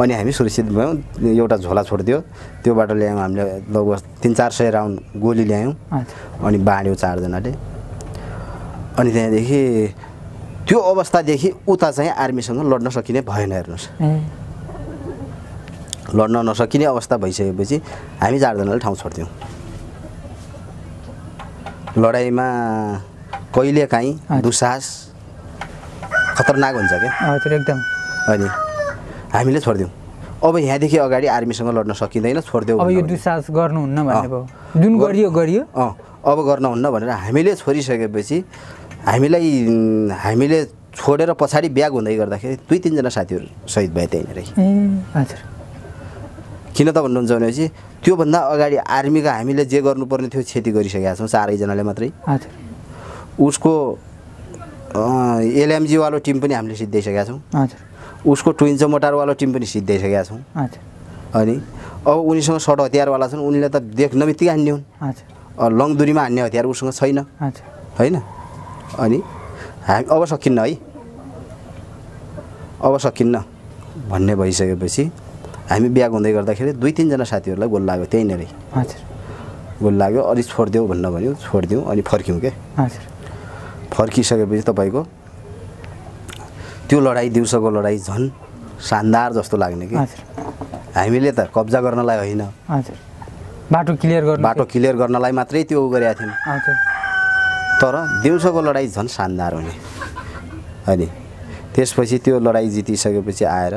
[SPEAKER 1] अनि हामी सुरक्षित भयौँ एउटा झोला छोडिदियो। त्योबाट ल्यायौँ हामीले लगभग तिन चार सय राउन्ड गोली ल्यायौँ। अनि बाँड्यो चारजनाले। अनि त्यहाँदेखि त्यो अवस्थादेखि उता चाहिँ आर्मीसँग लड्न सकिने भएन हेर्नुहोस्। लड्न नसकिने अवस्था भइसकेपछि हामी चारजनाले ठाउँ छोड्थ्यौँ लडाइँमा कहिलेकाहीँ
[SPEAKER 2] हजुर।
[SPEAKER 1] खतरनाक हुन्छ क्या?
[SPEAKER 2] हजुर एकदम।
[SPEAKER 1] अनि हामीले छोडिदिउँ। अब यहाँदेखि अगाडि आर्मीसँग लड्न सकिँदैन छोडिदेऊ
[SPEAKER 2] अब यो। दुस्साहस गर्नुहुन्न भन्ने। भयो। जुन गरियो गरियो।
[SPEAKER 1] अँ अब गर्नुहुन्न भनेर हामीले छोडिसकेपछि हामीलाई हामीले छोडेर पछाडि ब्याग हुँदै गर्दाखेरि दुई तिनजना साथीहरू सहिद भए त्यहीँनिरै
[SPEAKER 2] हजुर।
[SPEAKER 1] किन त भन्नुहुन्छ भनेपछि त्योभन्दा अगाडि आर्मीका हामीले जे गर्नुपर्ने थियो क्षति गरिसकेका छौँ चारैजनाले मात्रै।
[SPEAKER 2] हजुर।
[SPEAKER 1] उसको एलएमजीवालो टिम पनि हामीले सिद्धाइसकेका छौँ।
[SPEAKER 2] हजुर
[SPEAKER 1] उसको टु इन्च मोटारवालो टिम पनि सिद्धाइसकेका छौँ।
[SPEAKER 2] हजुर
[SPEAKER 1] अनि अब उनीसँग सर्ट हतियारवाला छन् उनीले त देख्न बित्तिकै हान्ने हुन्। लङ दुरीमा हान्ने हतियार उसँग छैन।
[SPEAKER 2] हजुर
[SPEAKER 1] होइन? अनि हामी अब सकिन्न है। अब सकिन्न भन्ने भइसकेपछि हामी बिहा हुँदै गर्दाखेरि दुई तिनजना साथीहरूलाई गोल लाग्यो त्यहीँनिरै।
[SPEAKER 2] हजुर
[SPEAKER 1] गोल लाग्यो अलिक छोडिदेऊ भन्न भन्यो छोडिदिउँ अनि फर्क्यौँ क्या
[SPEAKER 2] हजुर
[SPEAKER 1] फर्किसकेपछि तपाईँको त्यो लडाइँ दिउँसोको लडाइँ झन् शानदार जस्तो लाग्ने कि। हामीले त कब्जा गर्नलाई होइन।
[SPEAKER 2] बाटो क्लियर गर्नु
[SPEAKER 1] बाटो क्लियर गर्नलाई मात्रै त्यो गरेका थियौँ तर दिउँसोको लडाइँ झन् शानदार हुने। अनि त्यसपछि त्यो लडाइँ जितिसकेपछि आएर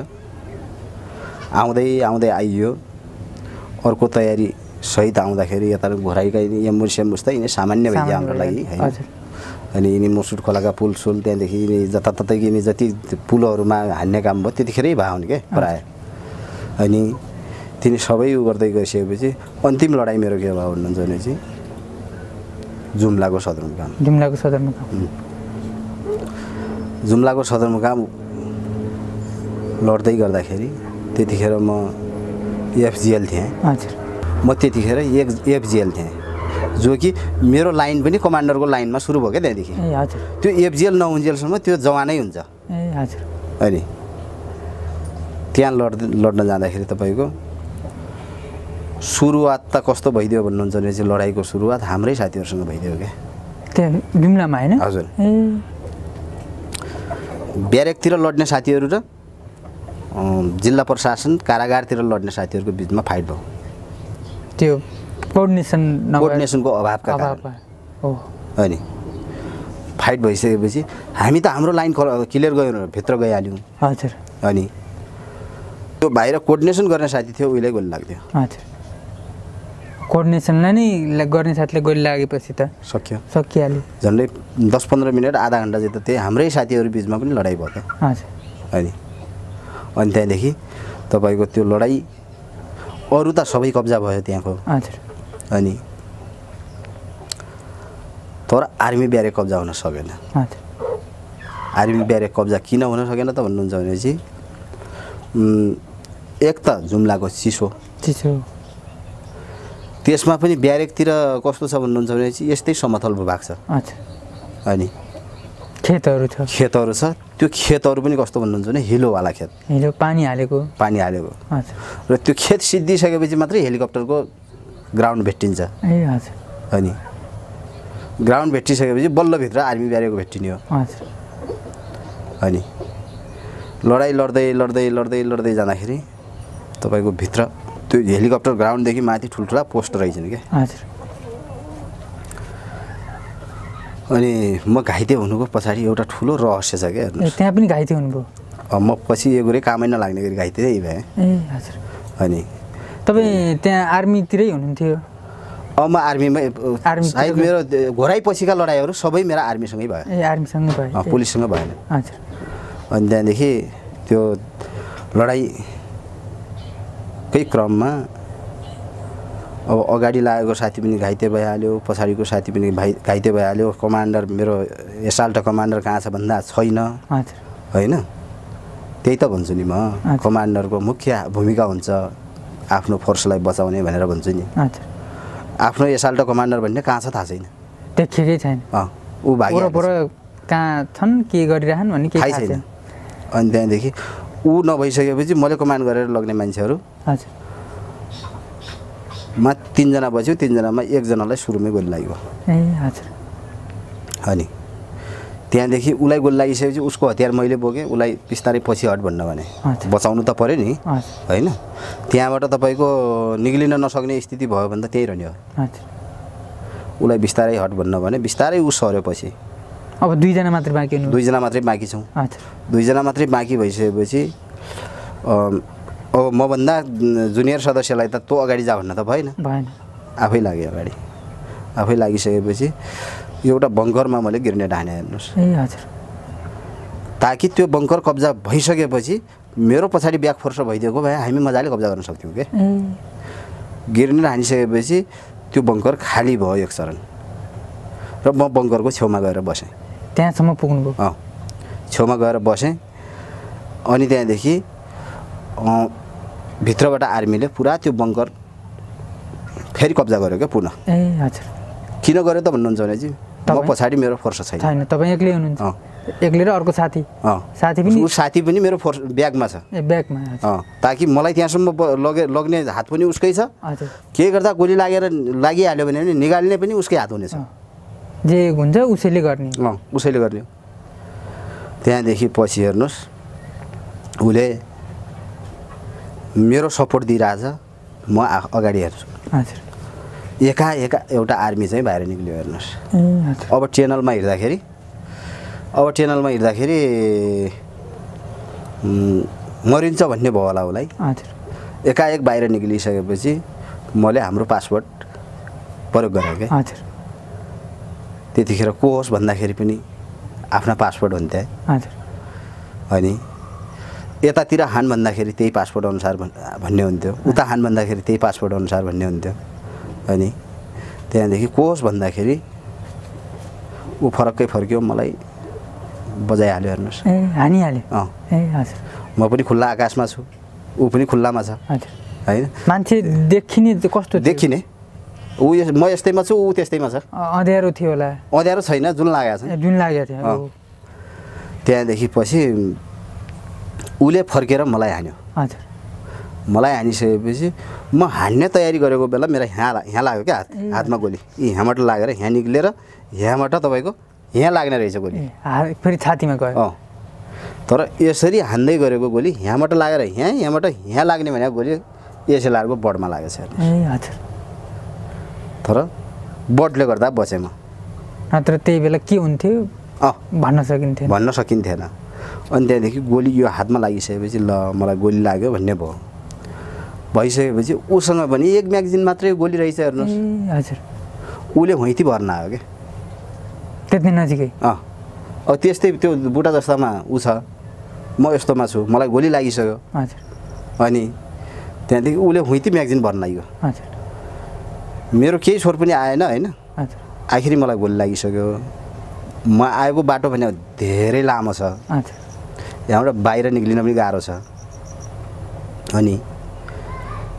[SPEAKER 1] आउँदै आउँदै आइयो। अर्को तयारी सहित आउँदाखेरि यता घोराइका यमुर सेमुस त यिनी सामान्य भइदियो हाम्रो लागि होइन? अनि यिनी मुसुट खोलाका पुल सुल त्यहाँदेखि यिनी जताततै यिनी जति पुलहरूमा हान्ने काम भयो त्यतिखेरै भयो हुने के प्रायः। अनि तिनी सबै उ गर्दै गइसकेपछि अन्तिम लडाइँ मेरो के भयो भन्नुहुन्छ भने चाहिँ जुम्लाको सदरमुकाम।
[SPEAKER 2] जुम्लाको सदरमुकाम।
[SPEAKER 1] जुम्लाको सदरमुकाम लड्दै गर्दाखेरि त्यतिखेर म एफजिएल थिएँ।
[SPEAKER 2] हजुर।
[SPEAKER 1] म त्यतिखेर एक एफजिएल थिएँ। जो कि मेरो लाइन पनि कमान्डरको लाइनमा सुरु भयो क्या त्यहाँदेखि। त्यो एफजिएल नहुन्जेलसम्म त्यो जवानै हुन्छ। अनि त्यहाँ लड लड्न जाँदाखेरि तपाईँको सुरुवात त कस्तो भइदियो भन्नुहुन्छ भने चाहिँ लडाइँको सुरुवात हाम्रै साथीहरूसँग भइदियो क्या।
[SPEAKER 2] त्यहाँ जुम्लामा होइन?
[SPEAKER 1] हजुर। ब्यारेकतिर लड्ने साथीहरू र जिल्ला प्रशासन कारागारतिर लड्ने साथीहरूको बिचमा फाइट भयो।
[SPEAKER 2] त्यो कोअर्डिनेसन नभएर
[SPEAKER 1] कोअर्डिनेसनको अभावका
[SPEAKER 2] अभाव
[SPEAKER 1] कारण।
[SPEAKER 2] हो
[SPEAKER 1] अनि फाइट भइसकेपछि हामी त हाम्रो लाइन क्लियर गयो भित्र गइहाल्यौँ।
[SPEAKER 2] हजुर।
[SPEAKER 1] अनि त्यो बाहिर कोअर्डिनेसन गर्ने साथी थियो उहिले गोली लाग्थ्यो।
[SPEAKER 2] हजुर। कोअर्डिनेसनलाई नै गर्ने साथीले गोली लागेपछि त
[SPEAKER 1] सक्यो।
[SPEAKER 2] सकिहाल्यो।
[SPEAKER 1] झन्डै दस पन्ध्र मिनट आधा घन्टा चाहिँ त त्यही हाम्रै साथीहरू बिचमा पनि लडाइँ भयो।
[SPEAKER 2] हजुर।
[SPEAKER 1] अनि अनि त्यहाँदेखि तपाईँको त्यो लडाइँ अरू त सबै कब्जा भयो त्यहाँको।
[SPEAKER 2] हजुर।
[SPEAKER 1] अनि तर आर्मी ब्यारेक कब्जा हुन सकेन। आर्मी ब्यारेक कब्जा किन हुन सकेन त भन्नुहुन्छ भने चाहिँ उम्, एक त जुम्लाको चिसो।
[SPEAKER 2] चिसो।
[SPEAKER 1] त्यसमा पनि ब्यारेकतिर कस्तो छ भन्नुहुन्छ भने चाहिँ यस्तै समथल भूभाग छ। अनि
[SPEAKER 2] खेतहरू छ।
[SPEAKER 1] खेतहरू छ। त्यो खेतहरू पनि कस्तो भन्नुहुन्छ भने हिलोवाला खेत।
[SPEAKER 2] हिजो पानी हालेको।
[SPEAKER 1] पानी हालेको। र त्यो खेत सिद्धिसकेपछि मात्रै हेलिकप्टरको ग्राउन्ड भेटिन्छ।
[SPEAKER 2] ए हजुर।
[SPEAKER 1] अनि ग्राउन्ड भेटिसकेपछि बल्लभित्र आर्मी ब्यारेको भेटिने हो।
[SPEAKER 2] हजुर।
[SPEAKER 1] अनि लडाइँ लड्दै लड्दै लड्दै लड्दै जाँदाखेरि तपाईँको भित्र त्यो हेलिकप्टर ग्राउन्डदेखि माथि ठुल्ठुला पोस्ट रहेछन् क्या।
[SPEAKER 2] हजुर।
[SPEAKER 1] अनि म घाइते हुनुको पछाडि एउटा ठुलो रहस्य छ क्या
[SPEAKER 2] त्यहाँ पनि घाइते हुनुभयो?
[SPEAKER 1] म पछि यो कुरै कामै नलाग्ने गरी घाइते नै भएँ।
[SPEAKER 2] ए हजुर।
[SPEAKER 1] अनि
[SPEAKER 2] तपाईँ त्यहाँ आर्मीतिरै हुनुहुन्थ्यो।
[SPEAKER 1] अब म आर्मीमै सायद मेरो घोराइ पछिका लडाइँहरू सबै मेरो आर्मीसँगै भयो।
[SPEAKER 2] ए आर्मीसँगै भयो।
[SPEAKER 1] पुलिससँग भएन।
[SPEAKER 2] हजुर
[SPEAKER 1] अनि त्यहाँदेखि त्यो लडाइँकै क्रममा अब अगाडि लागेको साथी पनि घाइते भइहाल्यो पछाडिको साथी पनि भाइ घाइते भइहाल्यो। कमान्डर मेरो एसाल्ट कमान्डर कहाँ छ भन्दा छैन। होइन? त्यही त भन्छु नि म। कमान्डरको मुख्य भूमिका हुन्छ। आफ्नो फोर्सलाई बचाउने भनेर भन्छु नि। आफ्नो एसाल्ट कमान्डर भन्ने कहाँ छ थाहा छैन।
[SPEAKER 2] देखिएकै छैन।
[SPEAKER 1] ऊ
[SPEAKER 2] कहाँ छन् के गरिरहन् भन्ने
[SPEAKER 1] थाहै छैन। अनि त्यहाँदेखि ऊ नभइसकेपछि मैले कमान्ड गरेर लग्ने मान्छेहरू। मा तिनजना बस्यो तिनजनामा एकजनालाई सुरुमै गोली लाग्यो
[SPEAKER 2] ए हजुर
[SPEAKER 1] अनि त्यहाँदेखि उसलाई गोली लागिसकेपछि उसको हतियार मैले बोकेँ उसलाई बिस्तारै पछि हट भन्न भने। बचाउनु त पऱ्यो नि। होइन? त्यहाँबाट तपाईँको निक्लिन नसक्ने स्थिति भयो भने त त्यही रहने हो।
[SPEAKER 2] हजुर
[SPEAKER 1] उसलाई बिस्तारै हट भन्न भने बिस्तारै ऊ सर्यो पछि।
[SPEAKER 2] अब दुईजना मात्रै बाँकी
[SPEAKER 1] दुईजना मात्रै बाँकी छौँ। दुईजना मात्रै बाँकी भइसकेपछि अब मभन्दा जुनियर सदस्यलाई त तँ अगाडि जा भन्न त भएन।
[SPEAKER 2] भएन।
[SPEAKER 1] आफै लाग्यो अगाडि। आफै लागिसकेपछि एउटा बङ्करमा मैले गिर्ने हाने हेर्नुहोस्।
[SPEAKER 2] ए हजुर।
[SPEAKER 1] ताकि त्यो बङ्कर कब्जा भइसकेपछि मेरो पछाडि ब्याक फोर्स भइदिएको भए हामी मजाले कब्जा गर्न सक्थ्यौँ क्या
[SPEAKER 2] ए।
[SPEAKER 1] गिर्ने हानिसकेपछि त्यो बङ्कर खाली भयो एक चरण। र म बङ्करको छेउमा गएर बसेँ।
[SPEAKER 2] त्यहाँसम्म पुग्नुभयो?
[SPEAKER 1] अँ छेउमा गएर बसेँ। अनि त्यहाँदेखि भित्रबाट आर्मीले पुरा त्यो बङ्कर फेरि कब्जा गर्यो क्या पुनः।
[SPEAKER 2] ए हजुर।
[SPEAKER 1] किन गर्यो त भन्नुहुन्छ भने चाहिँ म? पछाडि मेरो फोर्स छैन
[SPEAKER 2] छैन तपाईँ एक्लै हुनुहुन्छ? एक्लै र अर्को साथी? साथी पनि?
[SPEAKER 1] साथी पनि मेरो फोर्स ब्यागमा छ।
[SPEAKER 2] ए ब्यागमा
[SPEAKER 1] ताकि मलाई त्यहाँसम्म लगे लग्ने हात पनि उसकै छ। के गर्दा गोली लागेर लागिहाल्यो भने पनि निकाल्ने पनि उसकै हात हुनेछ।
[SPEAKER 2] जे हुन्छ उसैले गर्ने।
[SPEAKER 1] अँ उसैले गर्ने। त्यहाँदेखि पछि हेर्नुहोस्। उसले मेरो सपोर्ट दिइरहेछ। म अगाडि हेर्छु।
[SPEAKER 2] हजुर।
[SPEAKER 1] एकाएका एउटा आर्मी चाहिँ बाहिर निक्ल्यो हेर्नुहोस्। अब च्यानलमा हिँड्दाखेरि अब च्यानलमा हिँड्दाखेरि मरिन्छ भन्ने भयो होला उसलाई। एकाएक बाहिर निक्लिसकेपछि मैले हाम्रो पासवर्ड प्रयोग गरेँ क्या। त्यतिखेर को होस् भन्दाखेरि पनि आफ्ना पासपोर्ट हुन्थे
[SPEAKER 2] हजुर।
[SPEAKER 1] अनि यतातिर हान भन्दाखेरि त्यही पासपोर्ट अनुसार भन् भन्ने हुन्थ्यो। उता हान भन्दाखेरि त्यही पासपोर्ट अनुसार भन्ने हुन्थ्यो। अनि त्यहाँदेखि को होस् भन्दाखेरि ऊ फरक्कै फर्क्यो मलाई बजाइहाल्यो हेर्नुहोस्।
[SPEAKER 2] ए हानिहाल्यो?
[SPEAKER 1] अँ।
[SPEAKER 2] ए हजुर।
[SPEAKER 1] म पनि खुल्ला आकाशमा छु ऊ पनि खुल्लामा छ। होइन?
[SPEAKER 2] मान्छे देखिने कस्तो?
[SPEAKER 1] देखिने। ऊ यस म यस्तैमा छु ऊ त्यस्तैमा छ।
[SPEAKER 2] अ- अँध्यारो थियो होला।
[SPEAKER 1] अँध्यारो छैन जुन लागेको छ।
[SPEAKER 2] जुन लागेको थियो
[SPEAKER 1] त्यहाँदेखि पछि उसले फर्केर मलाई हान्यो।
[SPEAKER 2] हजुर।
[SPEAKER 1] मलाई हानिसकेपछि म हान्ने तयारी गरेको बेला मेरो यहाँ यहाँ लाग्यो क्या हात। हातमा गोली। यी यहाँबाट लागेर यहाँ निक्लेर यहाँबाट तपाईँको यहाँ लाग्ने रहेछ गोली।
[SPEAKER 2] फेरि छातीमा गयो।
[SPEAKER 1] अँ। तर यसरी हान्दै गरेको गोली यहाँबाट लागेर यहाँ यहाँबाट यहाँ लाग्ने भनेको गोली एसएलआरको बडमा लागेको छ
[SPEAKER 2] हजुर।
[SPEAKER 1] तर बडले गर्दा बचेँ म।
[SPEAKER 2] नत्र त्यही बेला के हुन्थ्यो?
[SPEAKER 1] अँ।
[SPEAKER 2] भन्न सकिन्थेन।
[SPEAKER 1] भन्न सकिन्थेन। अनि त्यहाँदेखि गोली यो हातमा लागिसकेपछि ल मलाई गोली लाग्यो भन्ने भयो। भइसकेपछि उसँग पनि एक म्यागजिन मात्रै गोली रहेछ हेर्नुहोस्।
[SPEAKER 2] हजुर।
[SPEAKER 1] उसले हैँती भर्न आयो क्या
[SPEAKER 2] त्यति नजिकै?
[SPEAKER 1] अँ। अब त्यस्तै त्यो बुढा जस्तामा ऊ छ। म यस्तोमा छु। मलाई गोली लागिसक्यो।
[SPEAKER 2] हजुर।
[SPEAKER 1] अनि त्यहाँदेखि उसले हुइती म्यागजिन भर्न लाग्यो
[SPEAKER 2] हजुर।
[SPEAKER 1] मेरो केही स्वर पनि आएन होइन।
[SPEAKER 2] हजुर।
[SPEAKER 1] आखिरी मलाई गोली लागिसक्यो। म आएको बाटो भने धेरै लामो छ।
[SPEAKER 2] हजुर।
[SPEAKER 1] यहाँबाट बाहिर निक्लिन पनि गाह्रो छ। अनि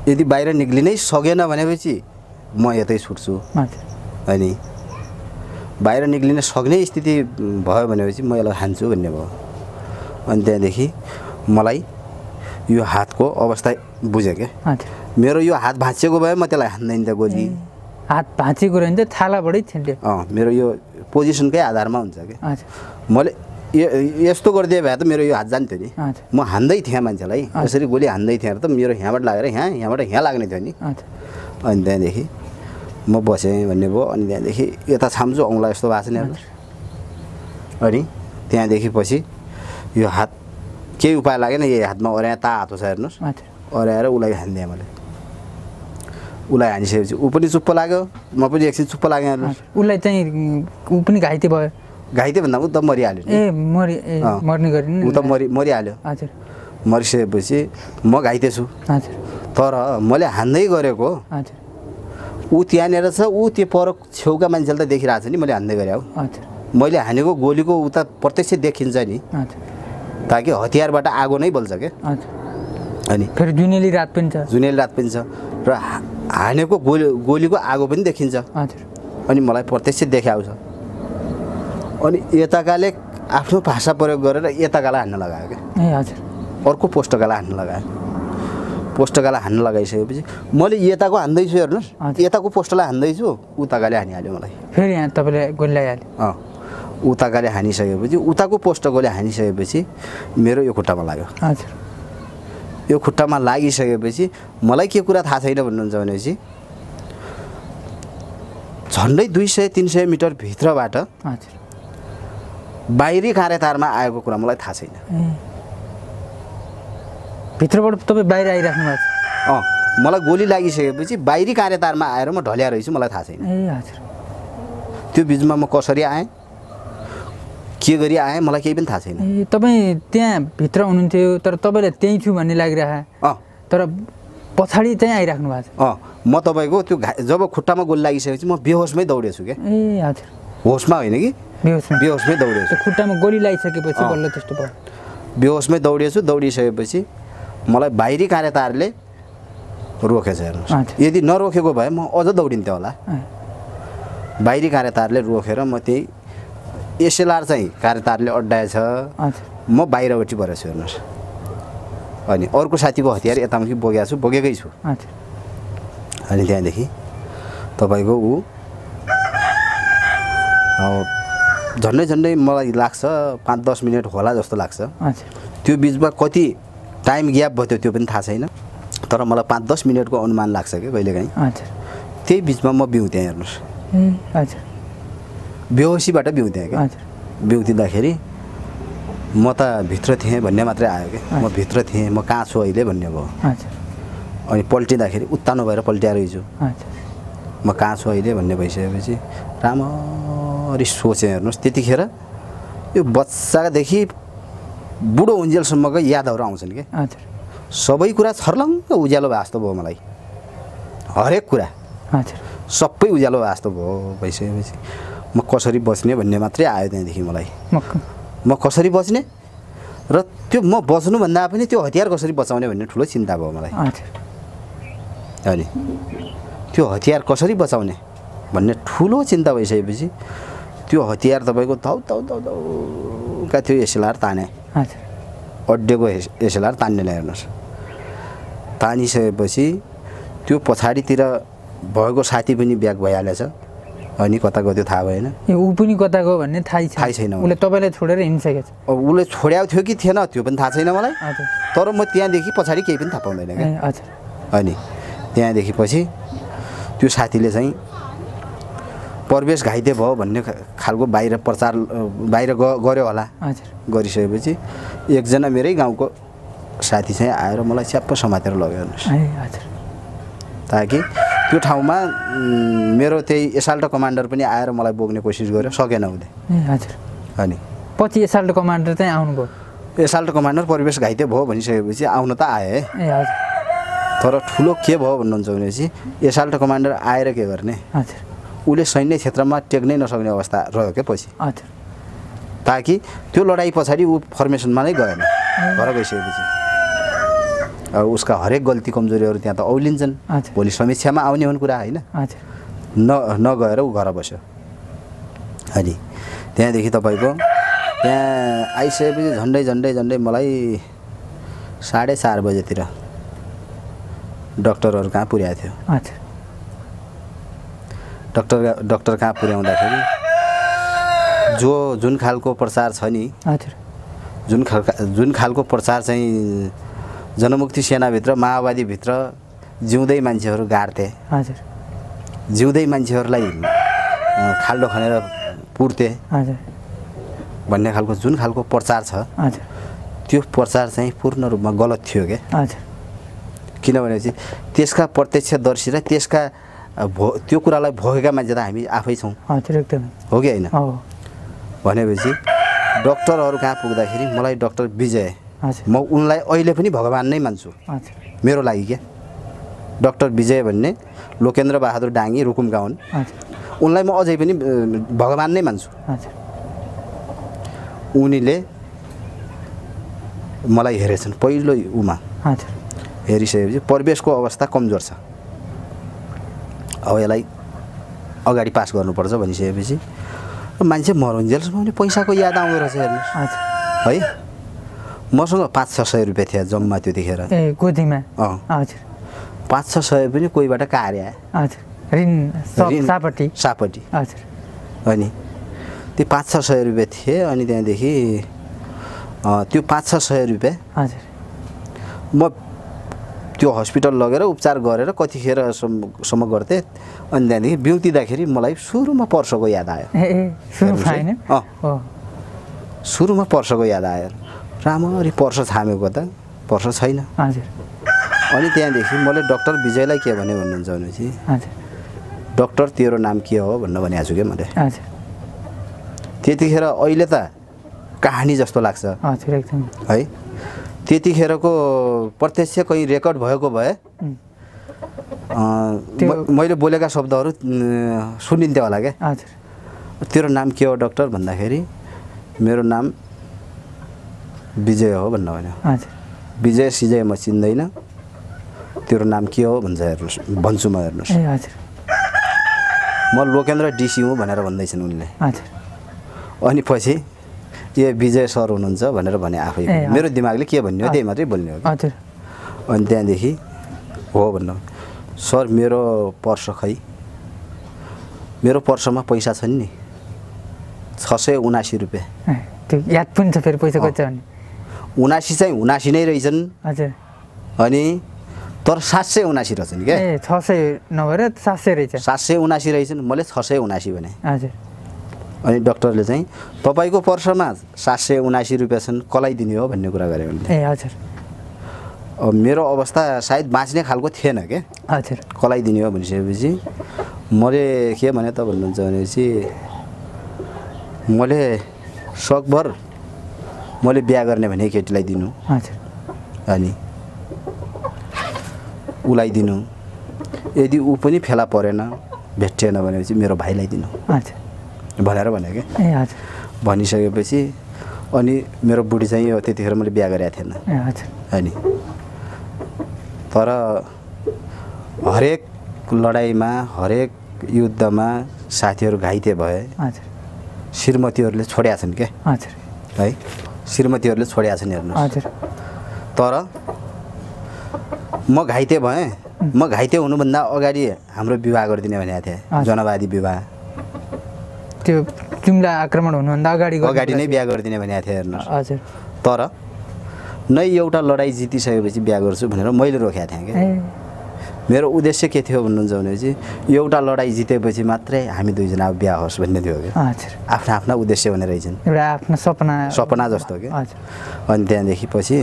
[SPEAKER 1] यदि बाहिर निक्लिनै सकेन भनेपछि म यतै छुट्छु। अनि बाहिर निक्लिन सक्ने स्थिति भयो भनेपछि म यसलाई हान्छु भन्ने भयो। अनि त्यहाँदेखि मलाई यो हातको अवस्था बुझेँ क्या। मेरो यो हात भाँचिएको भए म त्यसलाई हान्दैन थियो गोली
[SPEAKER 2] हात भाँचेको रहन्छ छालाबाटै छिन्ट्यो
[SPEAKER 1] अँ मेरो यो पोजिसनकै आधारमा हुन्छ क्या। मैले यस्तो गरिदिए भए त मेरो यो हात जान्थ्यो नि। म हान्दै थिएँ मान्छेलाई। यसरी गोली हान्दै थिएँ र त मेरो यहाँबाट लागेर यहाँ यहाँबाट यहाँ लाग्ने थियो नि। अनि त्यहाँदेखि म बसेँ भन्ने भयो। अनि त्यहाँदेखि यता छाम्छु औँला यस्तो भएको छ नि। अनि त्यहाँदेखि पछि यो हात केही उपाय लागेन। यही हातमा अऱ्याए ता हात छ हेर्नुहोस्।
[SPEAKER 2] हजुर।
[SPEAKER 1] अऱ्याएर उसलाई हानिदिएँ मैले। उसलाई हानिसकेपछि ऊ पनि चुप्प लाग्यो। म पनि एकछिन चुप्प लागेँ।
[SPEAKER 2] उसलाई चाहिँ ऊ पनि घाइते भयो।
[SPEAKER 1] घाइते भन्दा ऊ त मरिहाल्यो नि।
[SPEAKER 2] ए मरि। मर्ने गरी
[SPEAKER 1] ऊ त मरि मरिहाल्यो।
[SPEAKER 2] हजुर।
[SPEAKER 1] मरिसकेपछि म घाइते छु
[SPEAKER 2] हजुर।
[SPEAKER 1] तर मैले हान्दै गरेको
[SPEAKER 2] हजुर।
[SPEAKER 1] ऊ त्यहाँनिर छ ऊ त्यो पर छेउका मान्छेले त देखिरहेको छ नि मैले हान्दै गरेँ हौ।
[SPEAKER 2] हजुर।
[SPEAKER 1] मैले हानेको गोलीको उता प्रत्यक्ष देखिन्छ नि।
[SPEAKER 2] हजुर।
[SPEAKER 1] ताकि हतियारबाट आगो नै बल्छ क्या
[SPEAKER 2] हजुर।
[SPEAKER 1] अनि
[SPEAKER 2] फेरि जुनेली रात पनि छ।
[SPEAKER 1] जुनेल रात पनि छ। र हानेको गोली गोलीको आगो पनि देखिन्छ।
[SPEAKER 2] हजुर।
[SPEAKER 1] अनि मलाई प्रत्यक्ष देखाउँछ अनि यताकाले आफ्नो भाषा प्रयोग गरेर यताकालाई हान्न लगायो क्या।
[SPEAKER 2] ए हजुर।
[SPEAKER 1] अर्को पोस्टकालाई हान्न लगायो। पोस्टकालाई हान्न लगाइसकेपछि मैले यताको हान्दैछु हेर्नुहोस्। यताको पोस्टलाई हान्दैछु उताकाले हानिहाल्यो मलाई।
[SPEAKER 2] फेरि यहाँ तपाईँले गोली लगाइहाल्यो
[SPEAKER 1] अँ उताकाले हानिसकेपछि उताको पोस्टकोले हानिसकेपछि मेरो यो खुट्टामा लाग्यो।
[SPEAKER 2] हजुर।
[SPEAKER 1] यो खुट्टामा लागिसकेपछि मलाई के कुरा थाहा छैन भन्नुहुन्छ भनेपछि झन्डै दुई सय तिन सय मिटर भित्रबाट
[SPEAKER 2] हजुर।
[SPEAKER 1] बाहिरी कार्यतारमा आएको कुरा मलाई थाहा छैन।
[SPEAKER 2] भित्रबाट तपाईँ बाहिर आइराख्नु भएको छ।
[SPEAKER 1] अँ मलाई गोली लागिसकेपछि बाहिरी कार्यतारमा आएर म ढल्या रहेछु मलाई थाहा छैन।
[SPEAKER 2] ए हजुर।
[SPEAKER 1] त्यो बिचमा म कसरी आएँ? के गरी आएँ? मलाई केही पनि थाहा छैन।
[SPEAKER 2] ए तपाईँ त्यहाँ भित्र हुनुहुन्थ्यो तर तपाईँलाई त्यहीँ छु भन्ने लागिरह।
[SPEAKER 1] अँ।
[SPEAKER 2] तर पछाडि चाहिँ आइराख्नु भएको छ।
[SPEAKER 1] अँ म तपाईँको त्यो घा जब खुट्टामा गोली लागिसकेपछि म बेहोसमै दौडेछु क्या।
[SPEAKER 2] ए हजुर।
[SPEAKER 1] होसमा होइन कि?
[SPEAKER 2] बेहोसमा
[SPEAKER 1] दौडेछु
[SPEAKER 2] त्यो खुट्टामा गोली लगाइसकेपछि। बल्ल त्यस्तो भयो।
[SPEAKER 1] बेहोसमै दौडिएछु दौडिसकेपछि मलाई बाहिरी कार्यतारले रोकेछ हेर्नुहोस्। यदि नरोकेको भए म अझ दौडिन्थेँ होला। बाहिरी कार्यतारले रोकेर म त्यही एसएलआर चाहिँ कार्यतारले अड्डाएछ। म बाहिरपट्टि परेछु हेर्नुहोस्। अनि अर्को साथीको हतियार यतामुखि बोकेको छु बोकेकै छु। अनि त्यहाँदेखि तपाईँको ऊ झन्डै झन्डै मलाई लाग्छ पाँच दस मिनट होला जस्तो लाग्छ। त्यो बिचमा कति टाइम ग्याप भयो त्यो पनि थाहा छैन। तर मलाई पाँच दस मिनटको अनुमान लाग्छ कि कहिलेकाहीँ। त्यही बिचमा म बिउँथेँ हेर्नुहोस्।
[SPEAKER 2] ए हजुर
[SPEAKER 1] बेहोसीबाट बिउँथेँ कि
[SPEAKER 2] हजुर
[SPEAKER 1] बिउतिँदाखेरि म त भित्र थिएँ भन्ने मात्रै आयो कि। म भित्र थिएँ म कहाँ छु अहिले भन्ने भयो। अनि पल्टिँदाखेरि उत्तानो भएर पल्ट्याएर हिजो। म कहाँ छु अहिले भन्ने भइसकेपछि राम्ररी सोचेँ हेर्नुहोस्। त्यतिखेर यो बच्चादेखि बुढो उन्जेलसम्मको यादहरू आउँछन् कि?
[SPEAKER 2] हजुर।
[SPEAKER 1] सबै कुरा छर्लङ्ग उज्यालो भए जस्तो भयो मलाई। हरेक कुरा।
[SPEAKER 2] हजुर।
[SPEAKER 1] सबै उज्यालो भए जस्तो भयो भइसकेपछि। म कसरी बच्ने भन्ने मात्रै आयो त्यहाँदेखि मलाई।
[SPEAKER 2] म
[SPEAKER 1] कसरी बच्ने र त्यो म बच्नुभन्दा पनि त्यो हतियार कसरी बचाउने भन्ने ठुलो चिन्ता भयो मलाई। अनि त्यो हतियार कसरी बचाउने? भन्ने ठुलो चिन्ता भइसकेपछि त्यो हतियार तपाईँको धौ धौ धौ धौका त्यो एसएलआर ताने। अड्डेको एस एसएलआर तान्नेलाई हेर्नुहोस्। तानिसकेपछि त्यो पछाडितिर भएको साथी पनि ब्याग भइहालेछ। अनि कता गयो त्यो थाहा भएन।
[SPEAKER 2] ऊ पनि कता गयो भन्ने थाहै
[SPEAKER 1] थाहै छैन
[SPEAKER 2] उसले तपाईँलाई छोडेर हिँडिसकेको छ।
[SPEAKER 1] अब उसले छोड्याएको थियो कि थिएन त्यो पनि थाहा छैन मलाई। तर म त्यहाँदेखि पछाडि केही पनि थाहा पाउँदैन क्या। अनि त्यहाँदेखि पछि त्यो साथीले चाहिँ प्रवेश घाइते भयो भन्ने खालको बाहिर प्रचार बाहिर ग गऱ्यो होला।
[SPEAKER 2] हजुर।
[SPEAKER 1] गरिसकेपछि एकजना मेरै गाउँको साथी चाहिँ आएर मलाई च्याप्प समातेर लग्यो
[SPEAKER 2] हजुर।
[SPEAKER 1] ताकि त्यो ठाउँमा उम्, मेरो त्यही एसाल्ट कमान्डर पनि आएर मलाई बोक्ने कोसिस गर्यो सकेन उसले।
[SPEAKER 2] हजुर।
[SPEAKER 1] अनि
[SPEAKER 2] पछि एसाल्ट कमान्डर चाहिँ आउनुभयो
[SPEAKER 1] एसाल्ट कमान्डर परिवेश घाइते भयो भनिसकेपछि आउन त आयो है तर ठुलो के भयो भन्नुहुन्छ भनेपछि एसाल्ट कमान्डर आएर के गर्ने?
[SPEAKER 2] हजुर।
[SPEAKER 1] उसले सैन्य क्षेत्रमा टेक्नै नसक्ने अवस्था रह्यो क्या पछि। ताकि त्यो लडाइँ पछाडि ऊ फर्मेसनमा नै गएन घर गइसकेपछि। अब उसका हरेक गल्ती कमजोरीहरू त्यहाँ त औलिन्छन्। भोलि समीक्षामा आउने हुन् कुरा होइन। न नगएर ऊ घर बस्यो। अनि त्यहाँदेखि तपाईँको त्यहाँ आइसकेपछि झन्डै झन्डै झन्डै मलाई साढे चार बजेतिर डक्टरहरू कहाँ पुर्याएको थियो। डक्टर डक्टर कहाँ पुर्याउँदाखेरि? जो जुन खालको प्रचार छ नि
[SPEAKER 2] हजुर।
[SPEAKER 1] जुन खालका जुन खालको प्रचार चाहिँ जनमुक्ति सेनाभित्र माओवादीभित्र जिउँदै मान्छेहरू गाड्थे
[SPEAKER 2] हजुर।
[SPEAKER 1] जिउँदै मान्छेहरूलाई खाल्डो खनेर पुर्थे।
[SPEAKER 2] हजुर।
[SPEAKER 1] भन्ने खालको जुन खालको प्रचार छ
[SPEAKER 2] हजुर।
[SPEAKER 1] त्यो प्रचार चाहिँ पूर्ण रूपमा गलत थियो क्या
[SPEAKER 2] हजुर।
[SPEAKER 1] किनभने चाहिँ त्यसका प्रत्यक्षदर्शी र त्यसका भो त्यो कुरालाई भोगेका मान्छे त हामी आफै छौँ। हो कि होइन? भनेपछि डक्टरहरू कहाँ पुग्दाखेरि मलाई डक्टर विजय म उनलाई अहिले पनि भगवान् नै मान्छु। मेरो लागि क्या? डक्टर विजय भन्ने लोकेन्द्र बहादुर डाङ्गी रुकुमका हुन् उनलाई म अझै पनि भगवान् नै मान्छु। उनीले मलाई हेरेछन् पहिलो उमा। हेरिसकेपछि परिवेशको अवस्था कमजोर छ। अब यसलाई अगाडि पास गर्नुपर्छ भनिसकेपछि। मान्छे मरुन्जेलसम्म पनि पैसाको याद आउँदो रहेछ हेर्नुहोस्। है? मसँग पाँच छ सय रुपियाँ थियो जम्मा त्यतिखेर
[SPEAKER 2] गोदीमा?
[SPEAKER 1] अँ।
[SPEAKER 2] हजुर।
[SPEAKER 1] पाँच छ सय पनि कोहीबाट कार्य
[SPEAKER 2] हजुर। सापट्टि?
[SPEAKER 1] सापट्टि।
[SPEAKER 2] हजुर।
[SPEAKER 1] अनि त्यो पाँच छ सय रुपियाँ थिए अनि त्यहाँदेखि त्यो पाँच छ सय रुपियाँ
[SPEAKER 2] हजुर।
[SPEAKER 1] म त्यो हस्पिटल लगेर उपचार गरेर कतिखेर सम्म सम्म गर्थेँ। अनि त्यहाँदेखि बिउतिँदाखेरि मलाई सुरुमा पर्सको याद आयो।
[SPEAKER 2] सुरुमा
[SPEAKER 1] पर्सको याद आयो। राम्ररी पर्स छामेको त पर्स छैन। अनि त्यहाँदेखि मैले डक्टर विजयलाई के भने भन्नुहुन्छ भनेपछि डक्टर तेरो नाम के हो भनेर भनेको छु क्या मैले त्यतिखेर अहिले त कहानी जस्तो लाग्छ। है? त्यतिखेरको प्रत्यक्ष कहीँ रेकर्ड भएको भए मैले बोलेका शब्दहरू सुनिन्थ्यो होला क्या।
[SPEAKER 2] हजुर।
[SPEAKER 1] तेरो नाम के हो डक्टर? भन्दाखेरि मेरो नाम विजय हो भन्नु भन्यो
[SPEAKER 2] हजुर।
[SPEAKER 1] विजय सिजय म चिन्दैन। तेरो नाम के हो भन्छ हेर्नुहोस् भन्छु म हेर्नुहोस्।
[SPEAKER 2] हजुर।
[SPEAKER 1] म लोकेन्द्र डिसी हुँ भनेर भन्दैछन् उनले।
[SPEAKER 2] हजुर।
[SPEAKER 1] अनि पछि ए विजय सर हुनुहुन्छ भनेर भने आफै। मेरो दिमागले के भन्ने हो त्यही मात्रै बोल्ने हो।
[SPEAKER 2] हजुर।
[SPEAKER 1] अनि त्यहाँदेखि हो भन्नु। सर मेरो पर्स खै? मेरो पर्समा पैसा छन् नि। छ सय उनासी रुपियाँ
[SPEAKER 2] त्यो याद पनि छ फेरि पैसा कति छ भने?
[SPEAKER 1] उनासी चाहिँ उनासी नै रहेछन्।
[SPEAKER 2] हजुर।
[SPEAKER 1] अनि तर सात सय उनासी रहेछन् क्या?
[SPEAKER 2] छ सय नभएर सात सय रहेछ।
[SPEAKER 1] सात सय उनासी रहेछन्। मैले छ सय उनासी भने।
[SPEAKER 2] हजुर।
[SPEAKER 1] अनि डक्टरले चाहिँ तपाईँको पर्समा सात सय उनासी रुपियाँ छन् कसलाई दिने हो? भन्ने कुरा गऱ्यो भने
[SPEAKER 2] ए हजुर।
[SPEAKER 1] अब मेरो अवस्था सायद बाँच्ने खालको थिएन क्या
[SPEAKER 2] हजुर।
[SPEAKER 1] कसलाई दिने हो भनिसकेपछि मैले के भने त भन्नुहुन्छ भनेपछि मैले सकभर मैले बिहा गर्ने भने केटीलाई दिनु।
[SPEAKER 2] हजुर।
[SPEAKER 1] अनि उसलाई दिनु। यदि ऊ पनि फेला परेन भेटिएन भनेपछि मेरो भाइलाई दिनु।
[SPEAKER 2] हजुर।
[SPEAKER 1] भनेर भने
[SPEAKER 2] ए हजुर।
[SPEAKER 1] भनिसकेपछि अनि मेरो बुढी चाहिँ यो त्यतिखेर मैले बिहा गरेको थिएन। अनि तर हरेक लडाइँमा हरेक युद्धमा साथीहरू घाइते भए श्रीमतीहरूले छोड्या छन् क्या
[SPEAKER 2] हजुर।
[SPEAKER 1] है? श्रीमतीहरूले छोड्या छन्
[SPEAKER 2] हजुर।
[SPEAKER 1] तर म घाइते भएँ। म घाइते हुनुभन्दा अगाडि हाम्रो विवाह गरिदिने भनेको थिएँ। जनवादी विवाह।
[SPEAKER 2] त्यो जुम्ला आक्रमण हुनुभन्दा अगाडि
[SPEAKER 1] अगाडि नै बिहा गरिदिने भनेको थिएँ हेर्नुहोस्।
[SPEAKER 2] हजुर।
[SPEAKER 1] तर नै एउटा लडाइँ जितिसकेपछि बिहा गर्छु भनेर मैले रोकेको थिएँ क्या। मेरो उद्देश्य के थियो भन्नुहुन्छ भनेपछि एउटा लडाइँ जितेपछि मात्रै हामी दुईजना अब बिहा होस् भन्ने थियो क्या।
[SPEAKER 2] हजुर।
[SPEAKER 1] आफ्ना आफ्ना उद्देश्य हुने रहेछन्
[SPEAKER 2] एउटा आफ्नो सपना।
[SPEAKER 1] सपना जस्तो
[SPEAKER 2] हजुर।
[SPEAKER 1] अनि त्यहाँदेखि पछि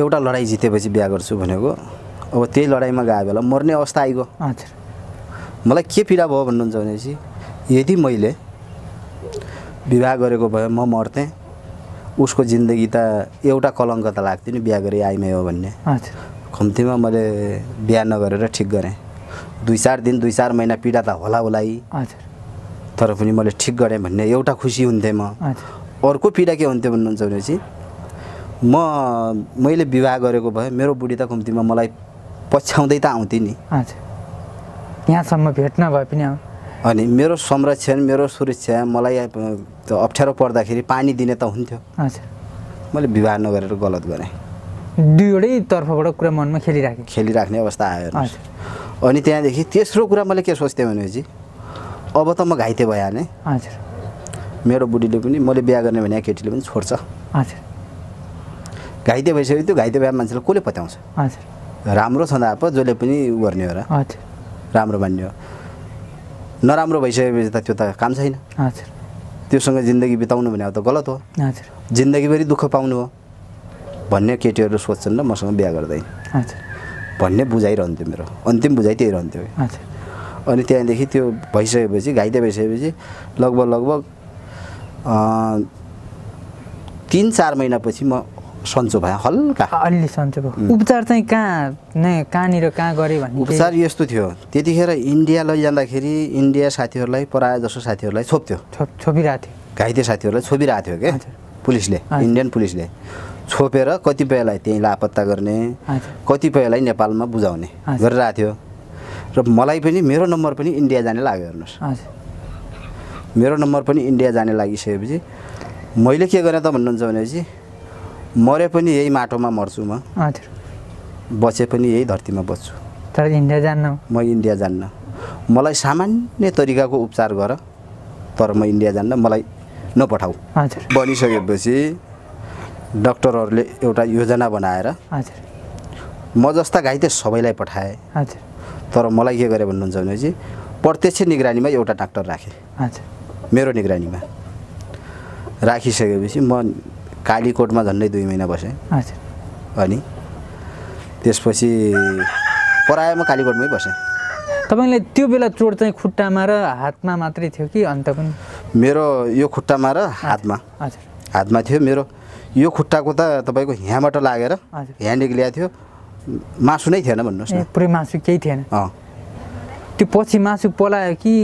[SPEAKER 1] एउटा लडाइँ जितेपछि बिहा गर्छु भनेको अब त्यही लडाइँमा गयो बेला मर्ने अवस्था आइगयो।
[SPEAKER 2] हजुर।
[SPEAKER 1] मलाई के पीडा भयो भन्नुहुन्छ भनेपछि यदि मैले विवाह गरेको भए म मर्थेँ उसको जिन्दगी त एउटा कलङ्क त लाग्थ्यो नि बिहा गरी आइमै हो भन्ने। कम्तीमा मैले बिहा नगरेर ठिक गरेँ। दुई चार दिन दुई चार महिना पीडा त होला होला तर पनि मैले ठिक गरेँ भन्ने एउटा खुसी हुन्थेँ म। अर्को पीडा के हुन्थ्यो भन्नुहुन्छ भनेपछि म मैले विवाह गरेको भए मेरो बुढी त कम्तीमा मलाई पछ्याउँदै त आउँथेँ नि।
[SPEAKER 2] हजुर यहाँसम्म भेट नभए पनि अब।
[SPEAKER 1] अनि मेरो संरक्षण मेरो सुरक्षा मलाई अप्ठ्यारो पर्दाखेरि पानी दिने त हुन्थ्यो।
[SPEAKER 2] हजुर
[SPEAKER 1] मैले विवाह नगरेर गलत गरेँ।
[SPEAKER 2] दुईवटै तर्फबाट कुरा मनमा खेलिराखेँ।
[SPEAKER 1] खेलिराख्ने अवस्था आयो अनि त्यहाँदेखि तेस्रो कुरा मैले के सोच्थेँ भनेपछि अब त म घाइते भइहालेँ।
[SPEAKER 2] हजुर
[SPEAKER 1] मेरो बुढीले पनि मैले बिहा गर्ने भने केटीले पनि छोड्छ।
[SPEAKER 2] हजुर
[SPEAKER 1] घाइते भइसक्यो त्यो घाइते भए मान्छेलाई कसले पत्याउँछ?
[SPEAKER 2] हजुर
[SPEAKER 1] राम्रो छँदा पो जसले पनि गर्ने हो र।
[SPEAKER 2] हजुर
[SPEAKER 1] राम्रो मान्ने हो नराम्रो भइसकेपछि त त्यो त काम छैन।
[SPEAKER 2] हजुर।
[SPEAKER 1] त्योसँग जिन्दगी बिताउनु भने अब त गलत हो।
[SPEAKER 2] हजुर।
[SPEAKER 1] जिन्दगीभरि दुःख पाउनु हो भन्ने केटीहरू सोध्छन् र मसँग बिहा गर्दैन
[SPEAKER 2] हजुर।
[SPEAKER 1] भन्ने बुझाइरहन्थ्यो मेरो। अन्तिम बुझाइ त्यही रहन्थ्यो।
[SPEAKER 2] हजुर।
[SPEAKER 1] अनि त्यहाँदेखि त्यो भइसकेपछि घाइते भइसकेपछि लगभग लगभग तिन चार महिनापछि म सन्चो भएँ हल्का।
[SPEAKER 2] अलि सन्चो भयो। उपचार चाहिँ कहाँ नै कहाँनिर कहाँ गरेँ केही-
[SPEAKER 1] उपचार यस्तो थियो त्यतिखेर इन्डिया लैजाँदाखेरि इन्डिया साथीहरूलाई प्रायः जसो साथीहरूलाई छोप्थ्यो।
[SPEAKER 2] छो छोपिरहेको थियो।
[SPEAKER 1] घाइते साथीहरूलाई छोपिरहेको थियो क्या। पुलिसले। इन्डियन पुलिसले। छोपेर कतिपयलाई त्यहीँ लापत्ता गर्ने कतिपयलाई नेपालमा बुझाउने। गरिरहेको थियो। र मलाई पनि मेरो नम्बर पनि इन्डिया जाने लाग्यो हेर्नुहोस्। मेरो नम्बर पनि इन्डिया जाने लागिसकेपछि मैले के गरेँ त भन्नुहुन्छ भनेपछि मरे पनि यही माटोमा मर्छु म।
[SPEAKER 2] हजुर।
[SPEAKER 1] बचे पनि यही धरतीमा बच्छु
[SPEAKER 2] तर इन्डिया जान्न।
[SPEAKER 1] म इन्डिया जान्न। मलाई सामान्य तरिकाको उपचार गर तर म इन्डिया जान्न मलाई नपठाऊ।
[SPEAKER 2] हजुर।
[SPEAKER 1] बनिसकेपछि डक्टरहरूले एउटा योजना बनाएर
[SPEAKER 2] हजुर।
[SPEAKER 1] म जस्ता घाइते सबैलाई पठाएँ।
[SPEAKER 2] हजुर।
[SPEAKER 1] तर मलाई के गरे भन्नुहुन्छ भनेपछि प्रत्यक्ष निगरानीमा एउटा डाक्टर राखेँ।
[SPEAKER 2] हजुर।
[SPEAKER 1] मेरो निगरानीमा। राखिसकेपछि म कालीकोटमा झन्डै दुई महिना बसेँ।
[SPEAKER 2] हजुर
[SPEAKER 1] अनि त्यसपछि प्रायः म कालीकोटमै बसेँ।
[SPEAKER 2] तपाईँले त्यो बेला चोट चाहिँ खुट्टामा र हातमा मात्रै थियो कि अन्त पनि?
[SPEAKER 1] मेरो यो खुट्टामा र हातमा।
[SPEAKER 2] हजुर
[SPEAKER 1] हातमा थियो मेरो। यो खुट्टाको त तपाईँको यहाँबाट लागेर। यहाँ निक्लिएको थियो। मासु नै थिएन भन्नुहोस् न।
[SPEAKER 2] पुरै मासु केही थिएन।
[SPEAKER 1] अँ।
[SPEAKER 2] त्यो पछि मासु पलायो कि?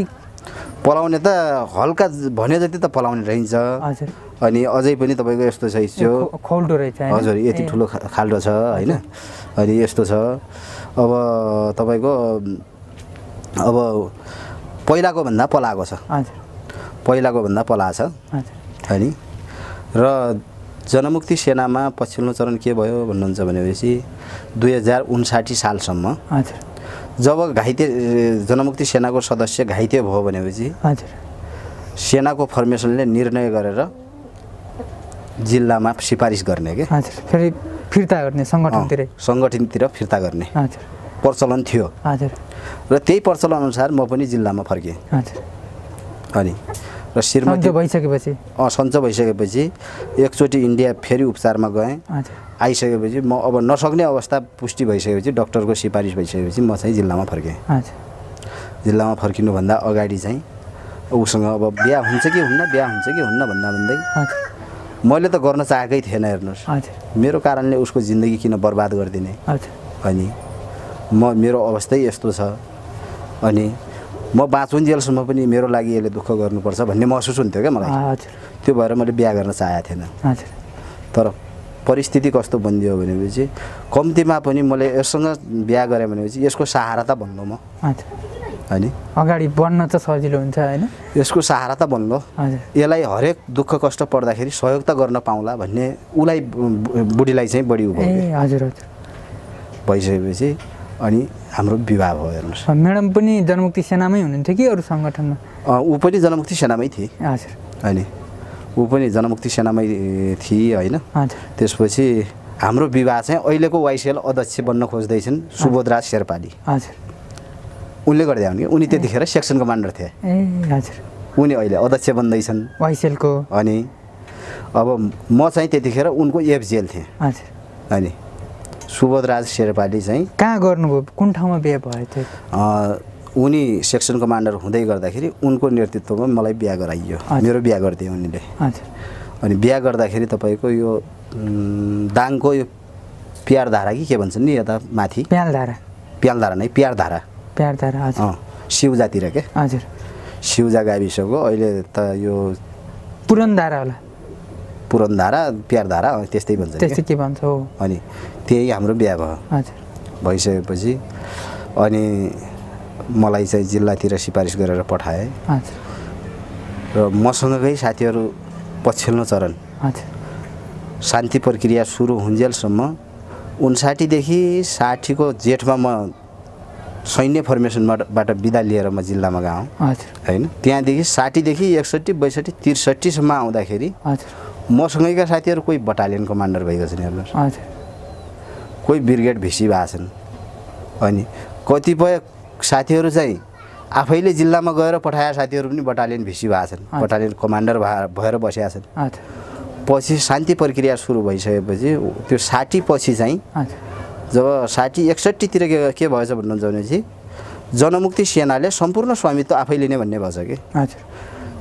[SPEAKER 1] पलाउने त हल्का भने जति त पलाउने रहन्छ।
[SPEAKER 2] हजुर
[SPEAKER 1] अनि अझै पनि तपाईँको यस्तो छ हिस्यो
[SPEAKER 2] खो- खौल्टो रहेछ?
[SPEAKER 1] हजुर यति ठुलो खाल्डो छ होइन? अनि यस्तो छ। अब तपाईँको अब पहिलाको भन्दा पलाएको छ। पहिलाको भन्दा पलाएको छ। अनि र जनमुक्ति सेनामा पछिल्लो चरण के भयो भन्नुहुन्छ भनेपछि दुई हजार उन्साठी सालसम्म
[SPEAKER 2] हजुर।
[SPEAKER 1] जब घाइते जनमुक्ति सेनाको सदस्य घाइते भयो भनेपछि सेनाको फर्मेसनले निर्णय गरेर जिल्लामा सिफारिस गर्ने के?
[SPEAKER 2] हजुर फेरि फिर्ता गर्ने सङ्गठनतिरै।
[SPEAKER 1] सङ्गठनतिर फिर्ता गर्ने।
[SPEAKER 2] हजुर।
[SPEAKER 1] प्रचलन थियो।
[SPEAKER 2] हजुर।
[SPEAKER 1] र त्यही प्रचलन अनुसार म पनि जिल्लामा फर्केँ।
[SPEAKER 2] हजुर।
[SPEAKER 1] अनि र श्रीमती
[SPEAKER 2] भइसकेपछि?
[SPEAKER 1] अँ, सन्चो भइसकेपछि एकचोटि इन्डिया फेरि उपचारमा गएँ। आइसकेपछि म अब नसक्ने अवस्था पुष्टि भइसकेपछि डक्टरको सिफारिस भइसकेपछि म चाहिँ जिल्लामा फर्केँ। जिल्लामा फर्किनुभन्दा अगाडि चाहिँ उसँग अब बिहा हुन्छ कि हुन्न बिहा हुन्छ कि हुन्न भन्दा भन्दै मैले त गर्न चाहेकै थिएन हेर्नुहोस्। मेरो कारणले उसको जिन्दगी किन बर्बाद गरिदिने। अनि म मेरो अवस्थै यस्तो छ। अनि म बाँचुन्जेलसम्म पनि मेरो लागि यसले दुःख गर्नुपर्छ भन्ने महसुस हुन्थ्यो क्या मलाई। त्यो भएर मैले बिहा गर्न चाहेको थिएन। तर परिस्थिति कस्तो बनिदियो भनेपछि कम्तीमा पनि मैले यससँग बिहा गरेँ भनेपछि यसको सहारा त बन्नु म। होइन
[SPEAKER 2] अगाडि बढ्न त सजिलो हुन्छ होइन?
[SPEAKER 1] यसको सहारा त बन्नु
[SPEAKER 2] हजुर।
[SPEAKER 1] यसलाई हरेक दुःख कष्ट पर्दाखेरि सहयोग त गर्न पाउँला भन्ने उसलाई बुढीलाई चाहिँ बढी उभो
[SPEAKER 2] हजुर हजुर।
[SPEAKER 1] भइसकेपछि अनि हाम्रो विवाह भयो हेर्नुहोस्।
[SPEAKER 2] म्याडम पनि जनमुक्ति सेनामै हुनुहुन्थ्यो कि अरू सङ्गठनमा?
[SPEAKER 1] ऊ पनि जनमुक्ति सेनामै थिए।
[SPEAKER 2] हजुर।
[SPEAKER 1] होइन ऊ पनि जनमुक्ति सेनामै थिए होइन? त्यसपछि हाम्रो विवाह चाहिँ अहिलेको वाइसिएल अध्यक्ष बन्न खोज्दैछन् सुबोधराज शेर्पाली।
[SPEAKER 2] हजुर।
[SPEAKER 1] उनले गर्दै हुन् कि उनी त्यतिखेर सेक्सन कमान्डर थिए।
[SPEAKER 2] ए हजुर।
[SPEAKER 1] उनी अहिले अध्यक्ष बन्दैछन्।
[SPEAKER 2] वाइसेलको।
[SPEAKER 1] अनि अब म चाहिँ त्यतिखेर उनको एफजेल थिएँ।
[SPEAKER 2] हजुर।
[SPEAKER 1] अनि सुबोधराज शेर्पाली चाहिँ
[SPEAKER 2] कहाँ गर्नुभयो? कुन ठाउँमा बिहे भयो त्यो?
[SPEAKER 1] उनी सेक्सन कमान्डर हुँदै गर्दाखेरि उनको नेतृत्वमा मलाई बिहा गराइयो। मेरो बिहा गरिदियो उनीले। अनि बिहा गर्दाखेरि तपाईँको यो दाङको यो प्यार धारा कि के भन्छन् नि यता माथि?
[SPEAKER 2] प्यालधारा।
[SPEAKER 1] प्याल धारा नै प्यार धारा
[SPEAKER 2] प्यारधारा हजुर
[SPEAKER 1] सिउजातिर के?
[SPEAKER 2] हजुर।
[SPEAKER 1] सिउजा गाविसको अहिले त यो
[SPEAKER 2] पुरनधारा होला।
[SPEAKER 1] पुरन धारा प्यार धारा अँ, त्यस्तै भन्छ
[SPEAKER 2] त्यस्तै के भन्छ हो।
[SPEAKER 1] अनि त्यही हाम्रो बिहा भयो।
[SPEAKER 2] हजुर।
[SPEAKER 1] भइसकेपछि अनि मलाई चाहिँ जिल्लातिर सिफारिस गरेर पठाए। र मसँगकै साथीहरू पछिल्लो चरण। शान्ति प्रक्रिया सुरु हुन्जेलसम्म उन्साठीदेखि साठीको जेठमा म सैन्य फर्मेसनबाट बिदा लिएर म जिल्लामा गएँ होइन? त्यहाँदेखि साठीदेखि एकसट्ठी बैसठी त्रिसठीसम्म आउँदाखेरि मसँगैका साथीहरू कोही बटालियन कमान्डर भएका छन् हेर्नुहोस्। कोही ब्रिगेड भिसी भएको छन्। अनि कतिपय साथीहरू चाहिँ आफैले जिल्लामा गएर पठाएका साथीहरू पनि बटालियन भिसी भएको छन्। बटालियन कमान्डर भए भएर बसेका छन्। पछि शान्ति प्रक्रिया सुरु भइसकेपछि त्यो साठी पछि चाहिँ जब साठी एकसट्ठीतिर के के भएछ भन्नुहुन्छ भनेपछि जनमुक्ति सेनाले सम्पूर्ण स्वामित्व आफैले नै भन्ने भएछ कि?
[SPEAKER 2] हजुर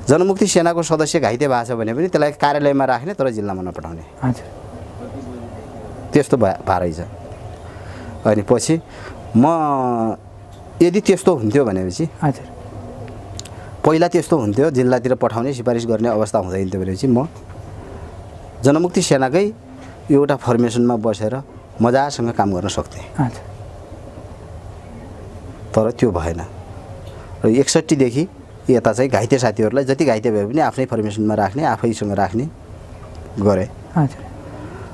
[SPEAKER 1] जनमुक्ति सेनाको सदस्य घाइते भएको छ भने पनि त्यसलाई कार्यालयमा राख्ने तर जिल्लामा नपठाउने।
[SPEAKER 2] हजुर
[SPEAKER 1] त्यस्तो भए भए रहेछ। अनि पछि म यदि त्यस्तो हुन्थ्यो भनेपछि
[SPEAKER 2] हजुर
[SPEAKER 1] पहिला त्यस्तो हुन्थ्यो जिल्लातिर पठाउने सिफारिस गर्ने अवस्था हुँदैन थियो भनेपछि म जनमुक्ति सेनाकै एउटा फर्मेसनमा बसेर मजासँग काम गर्न सक्थेँ। तर त्यो भएन। र एकसट्ठीदेखि यता चाहिँ घाइते साथीहरूलाई जति घाइते भए पनि आफ्नै फर्मेसनमा राख्ने आफैसँग राख्ने गरेँ।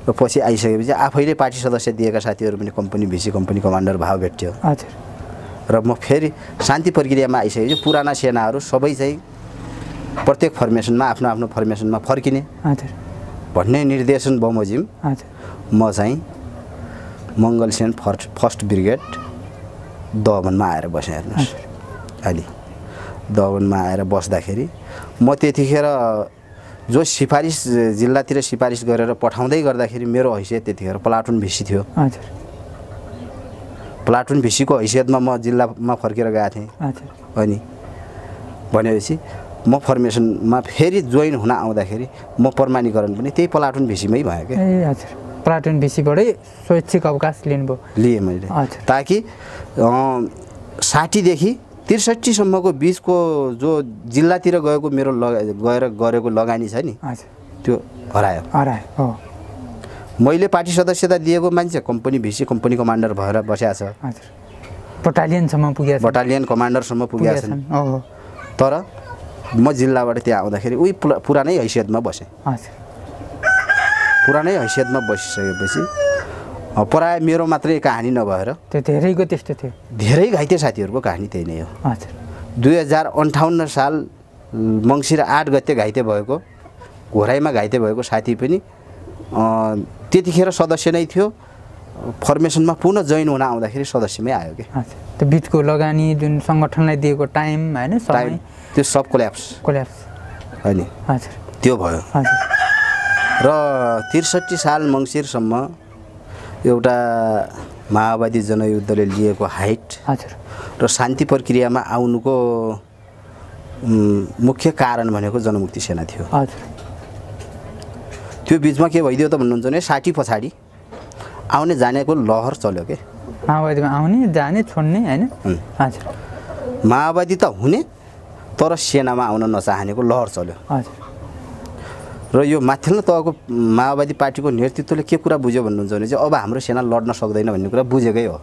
[SPEAKER 1] र पछि आइसकेपछि आफैले पार्टी सदस्य दिएका साथीहरू पनि कम्पनी भिसी कम्पनी कमान्डर भाव भेट्यो।
[SPEAKER 2] हजुर
[SPEAKER 1] र म फेरि शान्ति प्रक्रियामा आइसकेपछि पुराना सेनाहरू सबै चाहिँ प्रत्येक फर्मेसनमा आफ्नो आफ्नो फर्मेसनमा फर्किने। भन्ने निर्देशन बमोजिम म चाहिँ मङ्गलसेन फर्स्ट फर्स्ट ब्रिगेड दवनमा आएर बसेँ हेर्नुहोस्। अलि दवनमा आएर बस्दाखेरि म त्यतिखेर जो सिफारिस जिल्लातिर सिफारिस गरेर पठाउँदै गर्दाखेरि मेरो हैसियत त्यतिखेर प्लाटुन भिसी थियो। प्लाटुन भिसीको हैसियतमा म जिल्लामा फर्केर गएको थिएँ। अनि भनेपछि म फर्मेसनमा फेरि जोइन हुन आउँदाखेरि म प्रमाणीकरण पनि त्यही प्लाटुन भिसीमै भयो क्या।
[SPEAKER 2] प्लाटुन भिसीबाटै स्वैच्छिक अवकाश लिनुभयो।
[SPEAKER 1] लिएँ मैले। ताकि साठीदेखि त्रिसठीसम्मको बिचको जो जिल्लातिर गएको मेरो लगा गएर गरेको लगानी छ नि त्यो हरायो।
[SPEAKER 2] हरायो हो।
[SPEAKER 1] मैले पार्टी सदस्यता दिएको मान्छे कम्पनी भिसी कम्पनी कमान्डर भएर बसेको छ।
[SPEAKER 2] बटालियनसम्म पुगेको
[SPEAKER 1] बटालियन कमान्डरसम्म पुगेका छन्। तर म जिल्लाबाट त्यहाँ आउँदाखेरि उही पुरा- पुरानै हैसियतमा बसेँ।
[SPEAKER 2] हजुर
[SPEAKER 1] पुरानै हैसियतमा बसिसकेपछि प्रायः मेरो मात्रै कहानी नभएर
[SPEAKER 2] त्यो धेरैको त्यस्तो थियो।
[SPEAKER 1] धेरै घाइते साथीहरूको कहानी त्यही नै हो।
[SPEAKER 2] हजुर
[SPEAKER 1] दुई हजार अन्ठाउन्न साल मङ्सिर आठ गते घाइते भएको घोराइमा घाइते भएको साथी पनि त्यतिखेर सदस्य नै थियो। फर्मेसनमा पुनः जोइन हुन आउँदाखेरि सदस्यमै आयो कि।
[SPEAKER 2] त्यो बिचको लगानी जुन सङ्गठनलाई दिएको टाइम होइन
[SPEAKER 1] टाइम त्यो सब कोल्याप्स
[SPEAKER 2] कोल्याप्स
[SPEAKER 1] होइन।
[SPEAKER 2] हजुर
[SPEAKER 1] त्यो भयो।
[SPEAKER 2] हजुर
[SPEAKER 1] र त्रिसठी साल मङ्सिरसम्म एउटा माओवादी जनयुद्धले लिएको हाइट
[SPEAKER 2] हजुर।
[SPEAKER 1] र शान्ति प्रक्रियामा आउनुको मुख्य कारण भनेको जनमुक्ति सेना थियो।
[SPEAKER 2] हजुर।
[SPEAKER 1] त्यो बिचमा के भइदियो त भन्नुहुन्छ भने साठी पछाडि आउने जानेको लहर चल्यो के?
[SPEAKER 2] माओवादीमा आउने जाने छोड्ने होइन। हजुर।
[SPEAKER 1] माओवादी त हुने तर सेनामा आउन नचाहनेको लहर चल्यो।
[SPEAKER 2] हजुर।
[SPEAKER 1] र यो माथिल्लो तहको माओवादी पार्टीको नेतृत्वले के कुरा बुझ्यो भन्नुहुन्छ भने चाहिँ अब हाम्रो सेना लड्न सक्दैन भन्ने कुरा बुझेकै हो।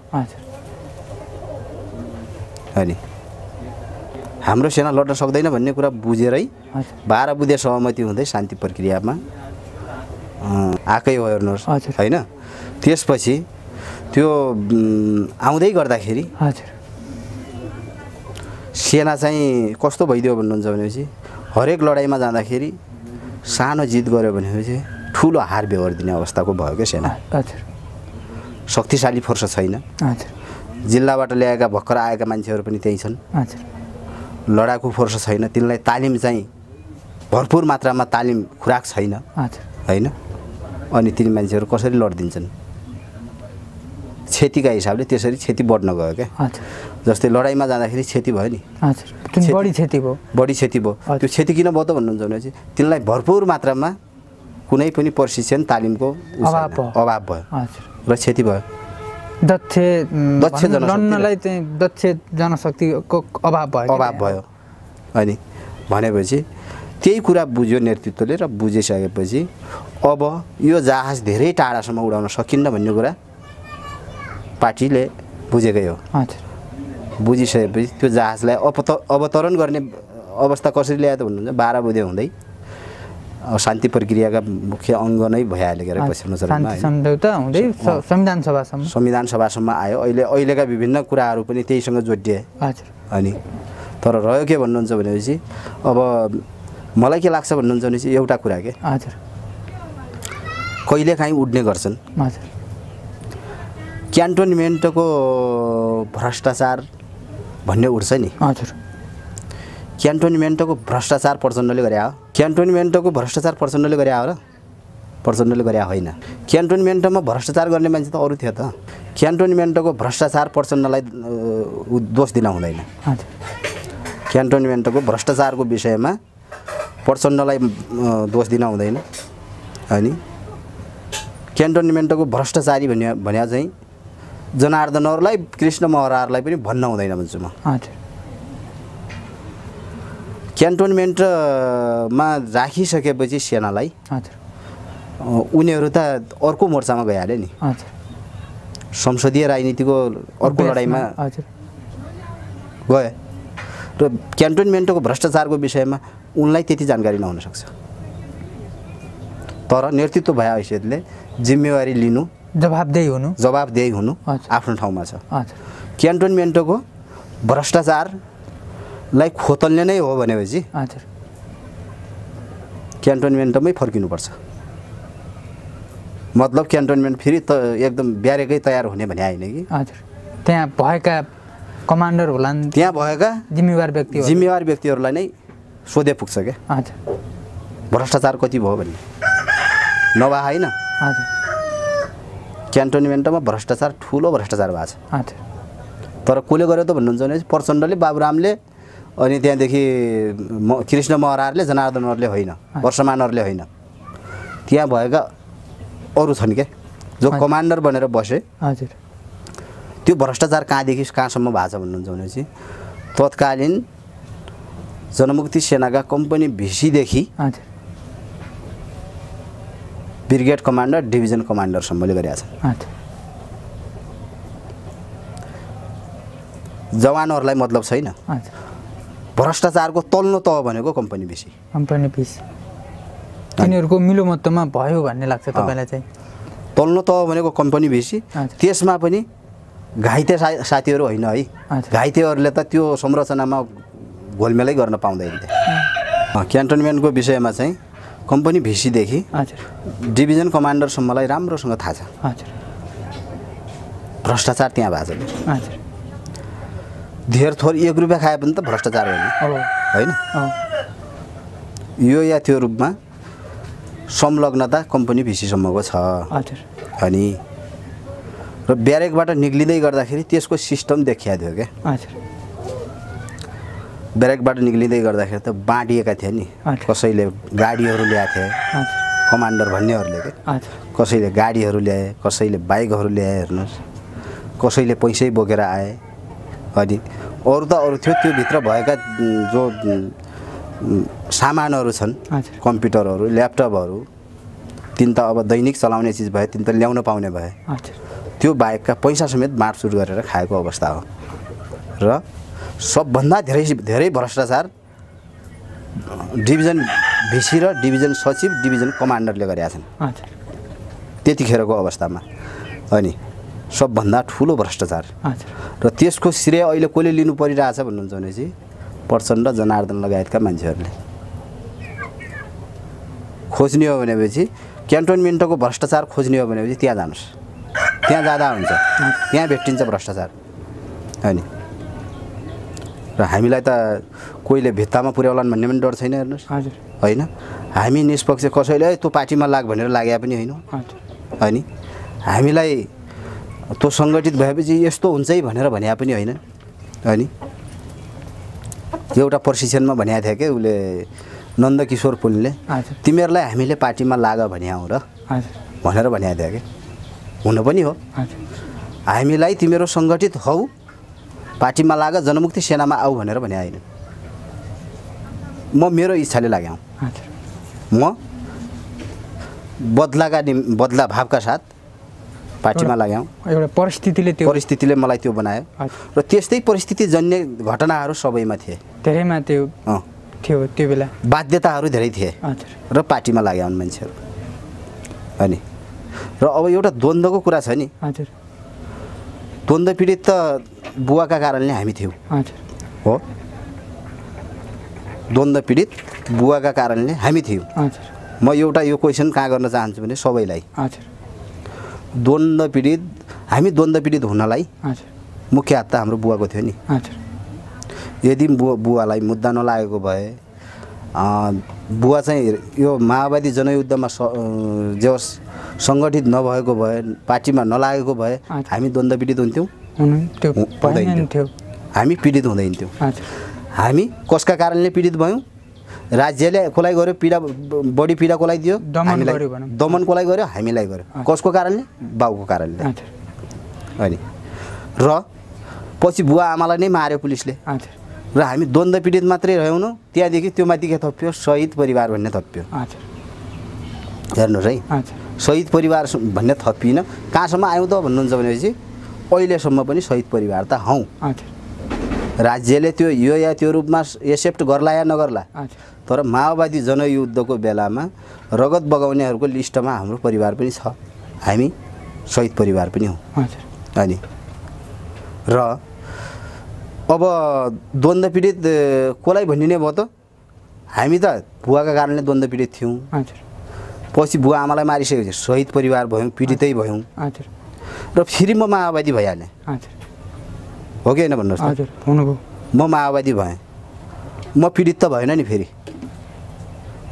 [SPEAKER 1] होइन हाम्रो सेना लड्न सक्दैन भन्ने कुरा बुझेरै बाह्र बुधे सहमति हुँदै शान्ति प्रक्रियामा आएकै हो हेर्नुहोस्। होइन? त्यसपछि त्यो आउँदै गर्दाखेरि सेना चाहिँ कस्तो भइदियो भन्नुहुन्छ भनेपछि हरेक लडाइँमा जाँदाखेरि सानो जित गऱ्यो भनेपछि ठुलो हार बेहोर दिने अवस्थाको भयो क्या सेना। शक्तिशाली फोर्स छैन। जिल्लाबाट ल्याएका भर्खर आएका मान्छेहरू पनि त्यही छन्। लडाकु फोर्स छैन। तिनलाई तालिम चाहिँ भरपुर मात्रामा तालिम खुराक छैन। होइन? अनि तिनी मान्छेहरू कसरी लडिदिन्छन्? क्षतिका हिसाबले त्यसरी क्षति बढ्न गयो क्या। जस्तै लडाइँमा जाँदाखेरि क्षति भयो नि।
[SPEAKER 2] बढी क्षति भयो।
[SPEAKER 1] बढी क्षति भयो। त्यो क्षति किन भयो त भन्नुहुन्छ भने चाहिँ तिनलाई भरपुर मात्रामा कुनै पनि प्रशिक्षण तालिमको
[SPEAKER 2] अभाव भयो।
[SPEAKER 1] अभाव भयो।
[SPEAKER 2] हजुर
[SPEAKER 1] र क्षति भयो।
[SPEAKER 2] दक्ष
[SPEAKER 1] दक्ष
[SPEAKER 2] लड्नलाई चाहिँ जनशक्तिको अभाव भयो
[SPEAKER 1] अभाव? भयो। अनि भनेपछि त्यही कुरा बुझ्यो नेतृत्वले र बुझिसकेपछि अब यो जहाज धेरै टाढासम्म उडाउन सकिन्न भन्ने कुरा पार्टीले बुझेकै हो।
[SPEAKER 2] हजुर
[SPEAKER 1] बुझिसकेपछि त्यो जहाजलाई अपत अवतरण गर्ने अवस्था कसरी ल्यायो त भन्नुहुन्छ बाह्र बुधे हुँदै अब शान्ति प्रक्रियाका मुख्य अङ्ग नै भइहाल्यो के अरे पश्चिम
[SPEAKER 2] संविधान सभासम्म।
[SPEAKER 1] संविधान सभासम्म आयो। अहिले अहिलेका विभिन्न कुराहरू पनि त्यहीसँग जोडिए। अनि तर रह्यो के भन्नुहुन्छ भनेपछि अब मलाई के लाग्छ भन्नुहुन्छ भने चाहिँ एउटा कुरा के?
[SPEAKER 2] हजुर।
[SPEAKER 1] कहिलेकाहीँ उड्ने गर्छन्।
[SPEAKER 2] हजुर।
[SPEAKER 1] क्यान्टोनमेन्टको भ्रष्टाचार भन्ने उड्छ नि।
[SPEAKER 2] हजुर।
[SPEAKER 1] क्यान्टोनमेन्टको भ्रष्टाचार प्रचण्डले गरे हो। क्यान्टोनमेन्टको भ्रष्टाचार प्रचण्डले गरे हो र प्रचण्डले गरे होइन। क्यान्टोनमेन्टमा भ्रष्टाचार गर्ने मान्छे त अरू थियो त। क्यान्टोनमेन्टको भ्रष्टाचार प्रचण्डलाई दोष दिन हुँदैन। क्यान्टोनमेन्टको भ्रष्टाचारको विषयमा प्रचण्डलाई दोष दिन हुँदैन। अनि क्यान्टोनमेन्टको भ्रष्टाचारी भन्ने भने चाहिँ जनार्दनहरूलाई कृष्ण महराहरूलाई पनि भन्न हुँदैन भन्छु म। क्यान्टोनमेन्टमा राखिसकेपछि सेनालाई उनीहरू त अर्को मोर्चामा गइहाल्यो नि। संसदीय राजनीतिको अर्को लडाइँमा गए। र क्यान्टोनमेन्टको भ्रष्टाचारको विषयमा उनलाई त्यति जानकारी नहुनसक्छ तर नेतृत्व भए हैसियतले जिम्मेवारी लिनु
[SPEAKER 2] जवाबदेही हुनु?
[SPEAKER 1] जवाबदेही हुनु। आफ्नो ठाउँमा छ।
[SPEAKER 2] हजुर
[SPEAKER 1] क्यान्टोनमेन्टको भ्रष्टाचारलाई खोतल्ने नै हो भनेपछि
[SPEAKER 2] हजुर
[SPEAKER 1] क्यान्टोनमेन्टमै फर्किनुपर्छ। मतलब क्यान्टोनमेन्ट फेरि त एकदम ब्यारेकै तयार हुने भने होइन कि।
[SPEAKER 2] हजुर त्यहाँ भएका कमान्डर होलान्
[SPEAKER 1] त्यहाँ भएका
[SPEAKER 2] जिम्मेवार व्यक्तिहरू?
[SPEAKER 1] जिम्मेवार व्यक्तिहरूलाई नै सोधे पुग्छ क्या।
[SPEAKER 2] हजुर
[SPEAKER 1] भ्रष्टाचार कति भयो भन्ने। नभए होइन।
[SPEAKER 2] हजुर
[SPEAKER 1] क्यान्टोनमेन्टमा भ्रष्टाचार ठुलो भ्रष्टाचार भएको छ। तर कसले गर्यो त भन्नुहुन्छ भने प्रचण्डले बाबुरामले अनि त्यहाँदेखि म कृष्ण महरारले जनार्दनहरूले होइन वर्षमानहरूले होइन। त्यहाँ भएका अरू छन् क्या जो। कमान्डर बनेर बसे।
[SPEAKER 2] हजुर।
[SPEAKER 1] त्यो भ्रष्टाचार कहाँदेखि कहाँसम्म भएको छ भन्नुहुन्छ भनेपछि तत्कालीन जनमुक्ति सेनाका कम्पनी भिसीदेखि
[SPEAKER 2] हजुर।
[SPEAKER 1] ब्रिगेड कमान्डर डिभिजन कमान्डरसम्मले गरेका छन्
[SPEAKER 2] हजुर
[SPEAKER 1] जवानहरूलाई मतलब छैन। भ्रष्टाचारको तल्लो तह भनेको कम्पनी भिसी
[SPEAKER 2] कम्पनी पिस तिनीहरूको मिलोमत्तमा भयो भन्ने लाग्छ तपाईँलाई चाहिँ।
[SPEAKER 1] तल्लो तह भनेको कम्पनी
[SPEAKER 2] हजुर।
[SPEAKER 1] त्यसमा पनि घाइते सा साथीहरू होइन है। घाइतेहरूले त त्यो संरचनामा घोलमेलै गर्न पाउँदैन। क्यान्टोनमेन्टको विषयमा चाहिँ कम्पनी भिसीदेखि
[SPEAKER 2] हजुर।
[SPEAKER 1] डिभिजन कमान्डरसम्मलाई राम्रोसँग थाहा छ।
[SPEAKER 2] हजुर।
[SPEAKER 1] भ्रष्टाचार त्यहाँ भएको छ।
[SPEAKER 2] हजुर।
[SPEAKER 1] धेर थोर एक रुपियाँ खाए पनि त भ्रष्टाचार होइन? होइन यो या त्यो रूपमा संलग्नता कम्पनी भिसीसम्मको छ।
[SPEAKER 2] हजुर।
[SPEAKER 1] अनि र ब्यारेकबाट निक्लिँदै गर्दाखेरि त्यसको सिस्टम देखिया थियो क्या।
[SPEAKER 2] हजुर
[SPEAKER 1] ब्यारेकबाट निक्लिँदै गर्दाखेरि त बाँडिएका थिए नि। कसैले गाडीहरू ल्याएको थिए कमान्डर भन्नेहरूले कसैले गाडीहरू ल्याए कसैले बाइकहरू ल्याए हेर्नुहोस्। कसैले पैसै बोकेर आए। अनि अरू त अरू थियो त्योभित्र भएका जो सामानहरू छन्। कम्प्युटरहरू ल्यापटपहरू तिन त अब दैनिक चलाउने चिज भए तिन त ल्याउन पाउने भए। त्यो बाहेकका पैसा समेत बाँडचुट गरेर खाएको अवस्था हो। र सबभन्दा धेरै धेरै भ्रष्टाचार डिभिजन भिसी र डिभिजन सचिव डिभिजन कमान्डरले गरेका छन्। त्यतिखेरको अवस्थामा। अनि सबभन्दा ठुलो भ्रष्टाचार र त्यसको श्रेय अहिले कसले लिनु परिरहेछ भन्नुहुन्छ भने चाहिँ प्रचण्ड जनार्दन लगायतका मान्छेहरूले। खोज्ने हो भनेपछि क्यान्टोनमेन्टको भ्रष्टाचार खोज्ने हो भनेपछि त्यहाँ जानुहोस्। त्यहाँ जाँदा हुन्छ। त्यहाँ भेटिन्छ भ्रष्टाचार होइन र हामीलाई त कोहीले भित्तामा पुर्याउलान् भन्ने पनि डर छैन हेर्नुहोस्।
[SPEAKER 2] हजुर।
[SPEAKER 1] होइन? हामी निष्पक्ष कसैले "ए, तँ पार्टीमा लाग भनेर लाग्या पनि होइन। अनि हामीलाई त्यो सङ्गठित भएपछि यस्तो हुन्छ है भनेर भने पनि होइन। अनि एउटा प्रशिक्षणमा भनेको थियो कि उसले नन्दकिशोर
[SPEAKER 2] हजुर।
[SPEAKER 1] तिमीहरूलाई हामीले पार्टीमा लाग भने हौ र। भनेर भनेको थियो कि? हुन पनि हो। हामीलाई तिमीहरू सङ्गठित हौ। पार्टीमा लाग जनमुक्ति सेनामा आऊ भनेर भने होइन म मेरो इच्छाले लाग्यो म बदलाका निम् बदला भावका साथ पार्टीमा लाग्यौँ
[SPEAKER 2] एउटा परिस्थितिले त्यो
[SPEAKER 1] परिस्थितिले मलाई त्यो बनायो। र त्यस्तै परिस्थितिजन्य घटनाहरू सबैमा थिए।
[SPEAKER 2] धेरैमा त्यो थियो त्यो बेला।
[SPEAKER 1] बाध्यताहरू धेरै थिए। र पार्टीमा लाग्यो मान्छेहरू। अनि। र अब एउटा द्वन्द्वको कुरा छ नि।
[SPEAKER 2] हजुर।
[SPEAKER 1] द्वन्द्व पीडित त बुवाका कारणले हामी थियौँ। हो? द्वन्द्व पीडित बुवाका कारणले हामी थियौँ। म एउटा यो क्वेसन कहाँ गर्न चाहन्छु भने सबैलाई।
[SPEAKER 2] हजुर।
[SPEAKER 1] द्वन्द्व पीडित हामी द्वन्द्व पीडित हुनलाई मुख्य हात त हाम्रो बुवाको थियो नि। यदि बुवा बुवालाई मुद्दा नलागेको भए बुवा चाहिँ यो माओवादी जनयुद्धमा जे सङ्गठित नभएको भए पार्टीमा नलागेको भए। हामी द्वन्द्व पीडित हुन्थ्यौँ हामी पीडित हुँदैन थियौँ हामी कसका कारणले पीडित भयौँ? राज्यले कसलाई गर्यो पीडा बढी पीडा कसलाई दियो
[SPEAKER 2] दमन
[SPEAKER 1] हामीलाई। दमन कसलाई गर्यो हामीलाई गर्यो कसको कारणले? बाउको कारणले। अनि। र पछि बुवा आमालाई नै मार्यो पुलिसले।
[SPEAKER 2] हजुर
[SPEAKER 1] र हामी द्वन्द्व पीडित मात्रै रहेनौँ त्यहाँदेखि त्यो माथि के थप्यो शहीद परिवार भन्ने थप्यो। हेर्नुहोस् है। शहीद परिवार भन्ने थपिन। कहाँसम्म आयौँ त भन्नुहुन्छ भनेपछि अहिलेसम्म पनि शहीद परिवार त हौँ। राज्यले त्यो यो या त्यो रूपमा एक्सेप्ट गर्ला या नगर्ला। तर माओवादी जनयुद्धको बेलामा रगत बगाउनेहरूको लिस्टमा हाम्रो परिवार पनि छ। हामी शहीद परिवार पनि हौँ। अनि र अब द्वन्द्व पीडित कसलाई भनिने भयो त? हामी त बुवाका कारणले द्वन्द्व पीडित थियौँ पछि बुवा आमालाई मारिसकेपछि शहीद परिवार भयौँ पीडितै भयौँ। र फेरि म माओवादी भइहालेँ। हो कि होइन भन्नुहोस् म माओवादी भएँ। म पीडित त भएन नि फेरि।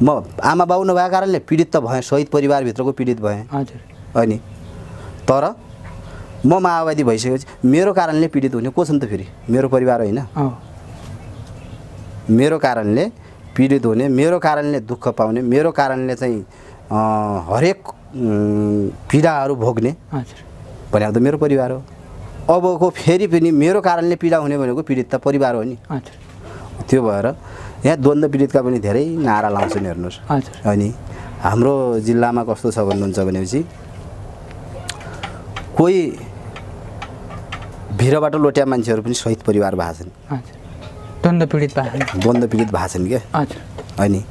[SPEAKER 1] म आमा बाउ नभएको कारणले पीडित त भएँ शहीद परिवारभित्रको पीडित भएँ।
[SPEAKER 2] हजुर।
[SPEAKER 1] अनि? तर म माओवादी भइसकेपछि मेरो कारणले पीडित हुने को छन् त फेरि? मेरो परिवार होइन। मेरो कारणले पीडित हुने मेरो कारणले दुःख पाउने मेरो कारणले चाहिँ हरेक पीडाहरू भोग्ने भने त मेरो परिवार हो। अबको फेरि पनि मेरो कारणले पीडा हुने भनेको पीडित त परिवार हो नि। त्यो भएर यहाँ द्वन्द्व पीडितका पनि धेरै नारा लाउँछन् हेर्नुहोस्।
[SPEAKER 2] हजुर।
[SPEAKER 1] अनि हाम्रो जिल्लामा कस्तो छ भन्नुहुन्छ भनेपछि कोही भिरबाट लोट्या मान्छेहरू पनि शहीद परिवार भएको छन्
[SPEAKER 2] द्वन्द्व पीडित भएको
[SPEAKER 1] द्वन्द्व पीडित भएको छन् क्या अनि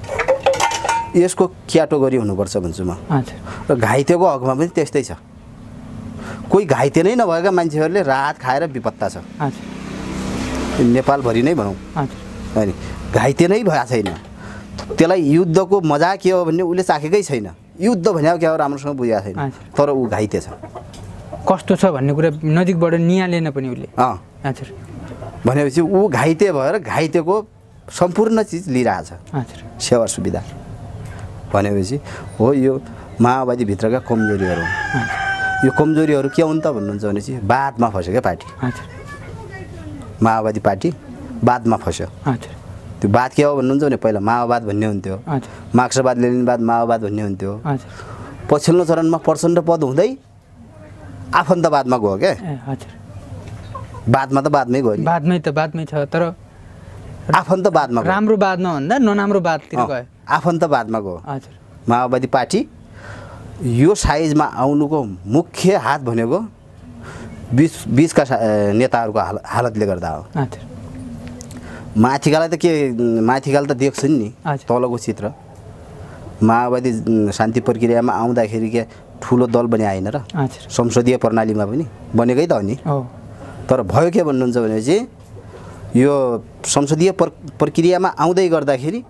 [SPEAKER 1] यसको क्याटोगोरी हुनुपर्छ भन्छु म। र घाइतेको हकमा पनि त्यस्तै छ। कोही घाइते नै नभएका मान्छेहरूले राहत खाएर विपत्ता छ। नेपालभरि नै भनौँ। अनि घाइते नै भएको छैन। त्यसलाई युद्धको मजा के हो भन्ने उसले चाखेकै छैन। युद्ध भनेको क्या हो राम्रोसँग बुझेको छैन। तर ऊ घाइते छ।
[SPEAKER 2] कस्तो छ भन्ने कुरा नजिकबाट निहालेन पनि उसले। हजुर
[SPEAKER 1] भनेपछि ऊ घाइते भएर घाइतेको सम्पूर्ण चिज लिइरहेछ।
[SPEAKER 2] हजुर
[SPEAKER 1] सेवा सुविधा। भनेपछि हो यो माओवादीभित्रका कमजोरीहरू। यो कमजोरीहरू के हुन् त भन्नुहुन्छ भनेपछि बादमा फस्यो क्या पार्टी। माओवादी पार्टी बादमा फस्यो। त्यो बाद के हो भन्नुहुन्छ भने पहिला माओवाद भन्ने हुन्थ्यो। मार्क्सवाद लेनिनवाद माओवाद भन्ने हुन्थ्यो। पछिल्लो चरणमा प्रचण्ड पद हुँदै आफन्तवादमा गयो क्या
[SPEAKER 2] हजुर।
[SPEAKER 1] बादमा त बादमै गयो
[SPEAKER 2] बादमै त बादमै छ तर
[SPEAKER 1] आफन्तवादमा गयो।
[SPEAKER 2] राम्रो बादमा भन्दा नराम्रो बादतिर गयो।
[SPEAKER 1] आफन्तवादमा गयो।
[SPEAKER 2] हजुर।
[SPEAKER 1] माओवादी पार्टी यो साइजमा आउनुको मुख्य हात भनेको बिच बिचका नेताहरूको हाल हालतले गर्दा हो। माथिकालाई त के माथिकाले त देख्छन् नि। तलको चित्र माओवादी शान्ति प्रक्रियामा आउँदाखेरि के ठुलो दल पनि आएन र। संसदीय प्रणालीमा पनि। बनेकै त हो नि। तर भयो के भन्नुहुन्छ भने चाहिँ यो संसदीय प्र प्रक्रियामा आउँदै गर्दाखेरि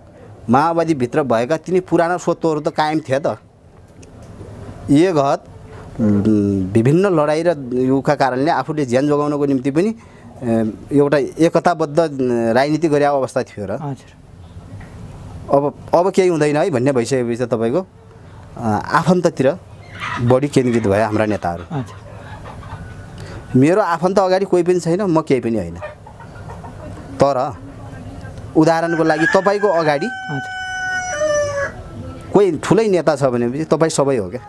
[SPEAKER 1] माओवादीभित्र भएका तिनी पुराना स्वत्वहरू त कायम थिए त। एक हद उम्, विभिन्न लडाइँ र युका कारणले आफूले ज्यान जोगाउनको निम्ति पनि एउटा एकताबद्ध राजनीति गरे अवस्था थियो र। अब अब केही हुँदैन है भन्ने भइसकेपछि त तपाईँको आफन्ततिर बढी केन्द्रित भयो हाम्रा नेताहरू। मेरो आफन्त अगाडि कोही पनि छैन म केही पनि होइन। तर उदाहरणको लागि तपाईँको अगाडि कोही ठुलै नेता छ भनेपछि तपाईँ सबै हो क्या।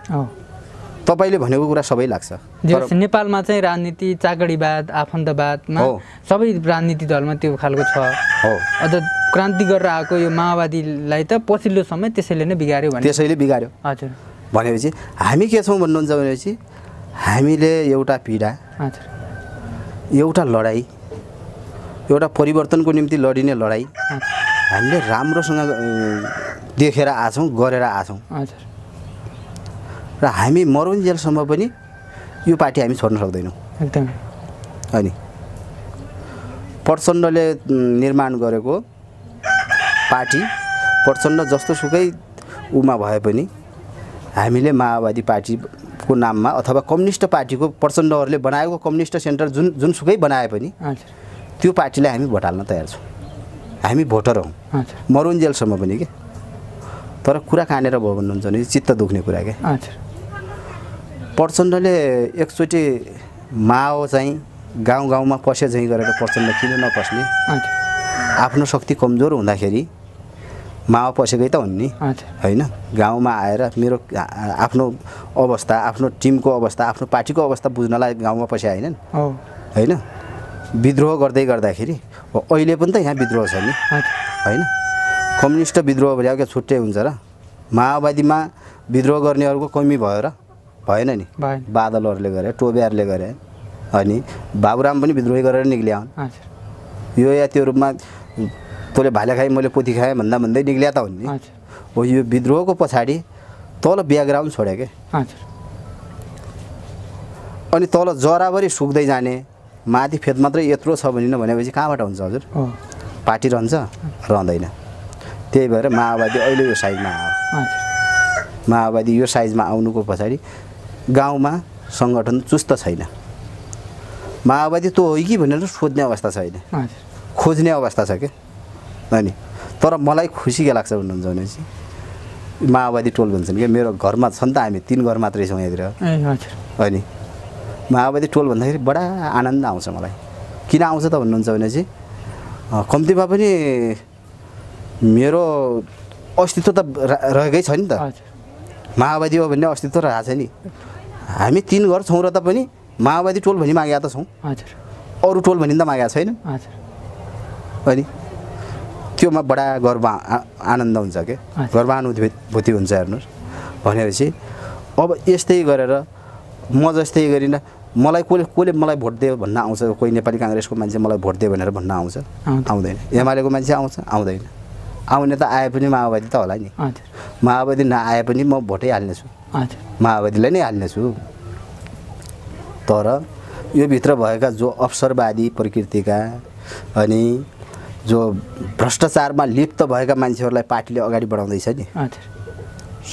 [SPEAKER 1] तपाईँले भनेको कुरा सबै लाग्छ।
[SPEAKER 2] नेपालमा चाहिँ राजनीति चाकडीवाद आफन्तवादमा। सबै राजनीति दलमा त्यो खालको छ।
[SPEAKER 1] हो।
[SPEAKER 2] अझ क्रान्ति गरेर आएको यो माओवादीलाई त पछिल्लो समय त्यसैले नै बिगाऱ्यो भने।
[SPEAKER 1] त्यसैले बिगाऱ्यो
[SPEAKER 2] हजुर।
[SPEAKER 1] भनेपछि हामी के छौँ भन्नुहुन्छ? भनेपछि हामीले एउटा पीडा एउटा लडाइँ एउटा परिवर्तनको निम्ति लडिने लडाइँ हामीले राम्रोसँग देखेर आछौँ गरेर आछौँ। र हामी मरुन्जेलसम्म पनि यो पार्टी हामी छोड्न सक्दैनौँ।
[SPEAKER 2] एकदमै।
[SPEAKER 1] अनि प्रचण्डले निर्माण गरेको पार्टी प्रचण्ड जस्तो सुकै उमा भए पनि हामीले माओवादी पार्टीको नाममा अथवा कम्युनिस्ट पार्टीको प्रचण्डहरूले बनाएको कम्युनिस्ट सेन्टर जुन जुनसुकै बनाए पनि त्यो पार्टीलाई हामी भोट हाल्न तयार छौँ। हामी भोटर हौँ। मरुन्जेलसम्म पनि के? तर कुरा कहाँनिर भयो भन्नुहुन्छ भने चित्त दुख्ने कुरा क्या प्रचण्डले एकचोटि माओ चाहिँ गाउँ गाउँमा पसे झैँ गरेर प्रचण्ड किन नपस्ने? आफ्नो शक्ति कमजोर हुँदाखेरि माओ पसेकै त हुन् नि। होइन? गाउँमा आएर मेरो आफ्नो अवस्था आफ्नो टिमको अवस्था आफ्नो पार्टीको अवस्था बुझ्नलाई गाउँमा पसे
[SPEAKER 2] हो।
[SPEAKER 1] होइन? विद्रोह गर्दै गर्दाखेरि अहिले पनि त यहाँ विद्रोह छ नि। होइन? कम्युनिस्ट विद्रोह भनेको क्या छुट्टै हुन्छ र। माओवादीमा विद्रोह गर्नेहरूको कमी भयो र। भएन नि। बादलहरूले गरे टोबियारले गरे। अनि बाबुराम पनि विद्रोही गरेर निक्ल्या हुन्। यो या त्यो रूपमा तँले भाले खाएँ मैले पोथी खाएँ भन्दा भन्दै निक्ल्या त हुन् नि। हो यो विद्रोहको पछाडि तल ब्याकग्राउन्ड छोड्यो क्या अनि तल जराबरी सुक्दै जाने माथि फेद मात्रै यत्रो छ भने भनेपछि कहाँबाट हुन्छ हजुर? पार्टी रहन्छ? रहँदैन। त्यही भएर माओवादी अहिले यो साइजमा आयो। माओवादी यो साइजमा आउनुको पछाडि गाउँमा सङ्गठन चुस्त छैन। माओवादी तँ हो कि भनेर सोध्ने अवस्था छैन। खोज्ने अवस्था छ क्या अनि तर मलाई खुसी के लाग्छ भन्नुहुन्छ भनेपछि माओवादी टोल भन्छन् क्या। मेरो घरमा छन् त हामी तिन घर मात्रै छौँ यहाँतिर। अनि माओवादी टोल भन्दाखेरि बडा आनन्द आउँछ मलाई। किन आउँछ त भन्नुहुन्छ भने चाहिँ अँ, कम्तीमा पनि मेरो अस्तित्व त रहेकै छ नि त। माओवादी हो भन्ने अस्तित्व रहेको छ नि। हामी तिन घर छौँ र त पनि माओवादी टोल भनी मागेका त छौँ। अरू टोल भनी त मागेका छैन अनि त्योमा बडा गर्व आनन्द हुन्छ के। गर्वानुभूति हुन्छ हेर्नुहोस्। भनेपछि अब यस्तै गरेर म जस्तै गरिनँ मलाई कसले कसले मलाई भोट दियो भन्न आउँछ कोही नेपाली काङ्ग्रेसको मान्छे मलाई भोट दियो भनेर भन्न आउँछ?
[SPEAKER 2] आउँदैन।
[SPEAKER 1] एमालेको मान्छे आउँछ? आउँदैन। आउने त आए पनि माओवादी त होला नि। माओवादी नआए पनि म भोटै हाल्नेछु। माओवादीलाई नै हाल्नेछु। तर यो भित्र भएका जो अवसरवादी प्रकृतिका अनि जो भ्रष्टाचारमा लिप्त भएका मान्छेहरूलाई पार्टीले अगाडि बढाउँदैछ नि।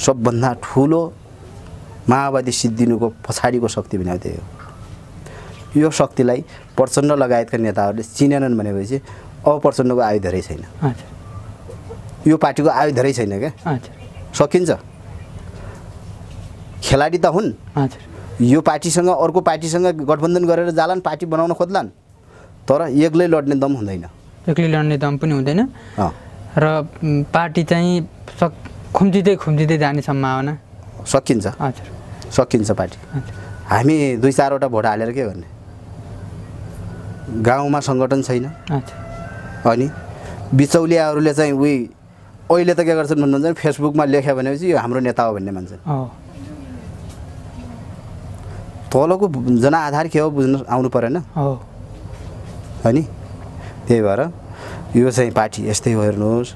[SPEAKER 1] सबभन्दा ठुलो माओवादी सिद्धिनुको पछाडिको शक्ति भनेको त्यही हो। यो शक्तिलाई प्रचण्ड लगायतका नेताहरूले चिनेनन् भनेपछि अब प्रचण्डको आयु धेरै छैन। यो पार्टीको आयु धेरै छैन क्या? सकिन्छ? खेलाडी त हुन्। यो पार्टीसँग अर्को पार्टीसँग गठबन्धन गरेर जालान् पार्टी बनाउन खोज्लान् तर एक्लै लड्ने दम हुँदैन।
[SPEAKER 2] एक्लै लड्ने दम पनि हुँदैन।
[SPEAKER 1] अँ,
[SPEAKER 2] र पार्टी चाहिँ सक खुम्चिँदै खुम्चिँदै जाने सम्भावना।
[SPEAKER 1] सकिन्छ।
[SPEAKER 2] हजुर।
[SPEAKER 1] सकिन्छ पार्टी। हामी दुई चारवटा भोट हालेर के गर्ने? गाउँमा सङ्गठन छैन। अनि बिचौलियाहरूले चाहिँ उही अहिले त के गर्छन्? भन्नुहुन्छ। भने फेसबुकमा लेख्यो भनेपछि यो हाम्रो नेता हो भन्ने मान्छन्
[SPEAKER 2] हो
[SPEAKER 1] तलको जनआधार के हो बुझ्नु आउनु परेन।
[SPEAKER 2] हो
[SPEAKER 1] अनि त्यही भएर यो चाहिँ पार्टी यस्तै हो हेर्नुहोस्।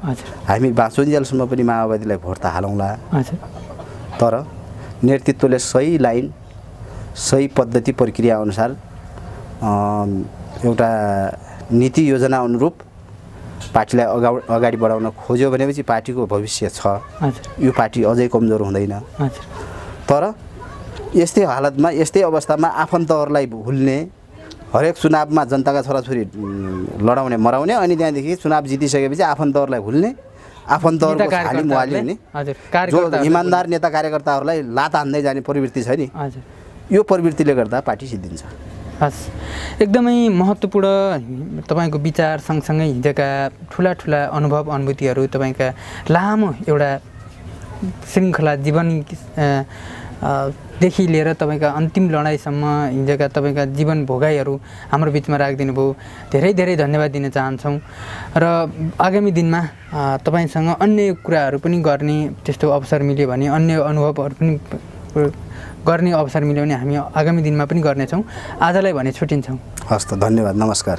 [SPEAKER 1] हामी बाँचुन्जेलसम्म पनि माओवादीलाई भोट त हालौँला। तर नेतृत्वले सही लाइन सही पद्धति प्रक्रिया अनुसार एउटा नीति योजना अनुरूप पार्टीलाई अगा अगाडि बढाउन खोज्यो भनेपछि पार्टीको भविष्य छ। यो पार्टी अझै कमजोर हुँदैन। तर यस्तै हालतमा यस्तै अवस्थामा आफन्तहरूलाई भुल्ने हरेक चुनावमा जनताका छोराछोरी लडाउने मराउने अनि त्यहाँदेखि चुनाव जितिसकेपछि आफन्तहरूलाई भुल्ने आफन्तहरूको
[SPEAKER 2] नेता
[SPEAKER 1] खाली मुहाली हुने जो इमान्दार नेता कार्यकर्ताहरूलाई लात हान्दै जाने प्रवृत्ति छ नि।
[SPEAKER 2] हजुर।
[SPEAKER 1] यो प्रवृत्तिले गर्दा पार्टी सिद्धिन्छ।
[SPEAKER 2] हस्। एकदमै महत्त्वपूर्ण तपाईँको विचार सँगसँगै हिजोका ठुला ठुला अनुभव अनुभूतिहरू तपाईँका लामो एउटा श्रृङ्खला जीवन देखि लिएर तपाईँका अन्तिम लडाइँसम्म हिजोका तपाईँका जीवन भोगाइहरू हाम्रो बिचमा राखिदिनु भयो धेरै धेरै धन्यवाद दिन चाहन्छौँ। र आगामी दिनमा तपाईँसँग अन्य कुराहरू पनि गर्ने त्यस्तो अवसर मिल्यो भने अन्य अनुभवहरू पनि गर्ने अवसर मिल्यो भने हामी आगामी दिनमा पनि गर्नेछौँ। आजलाई भने छुट्टिन्छौँ
[SPEAKER 1] हस् त धन्यवाद नमस्कार।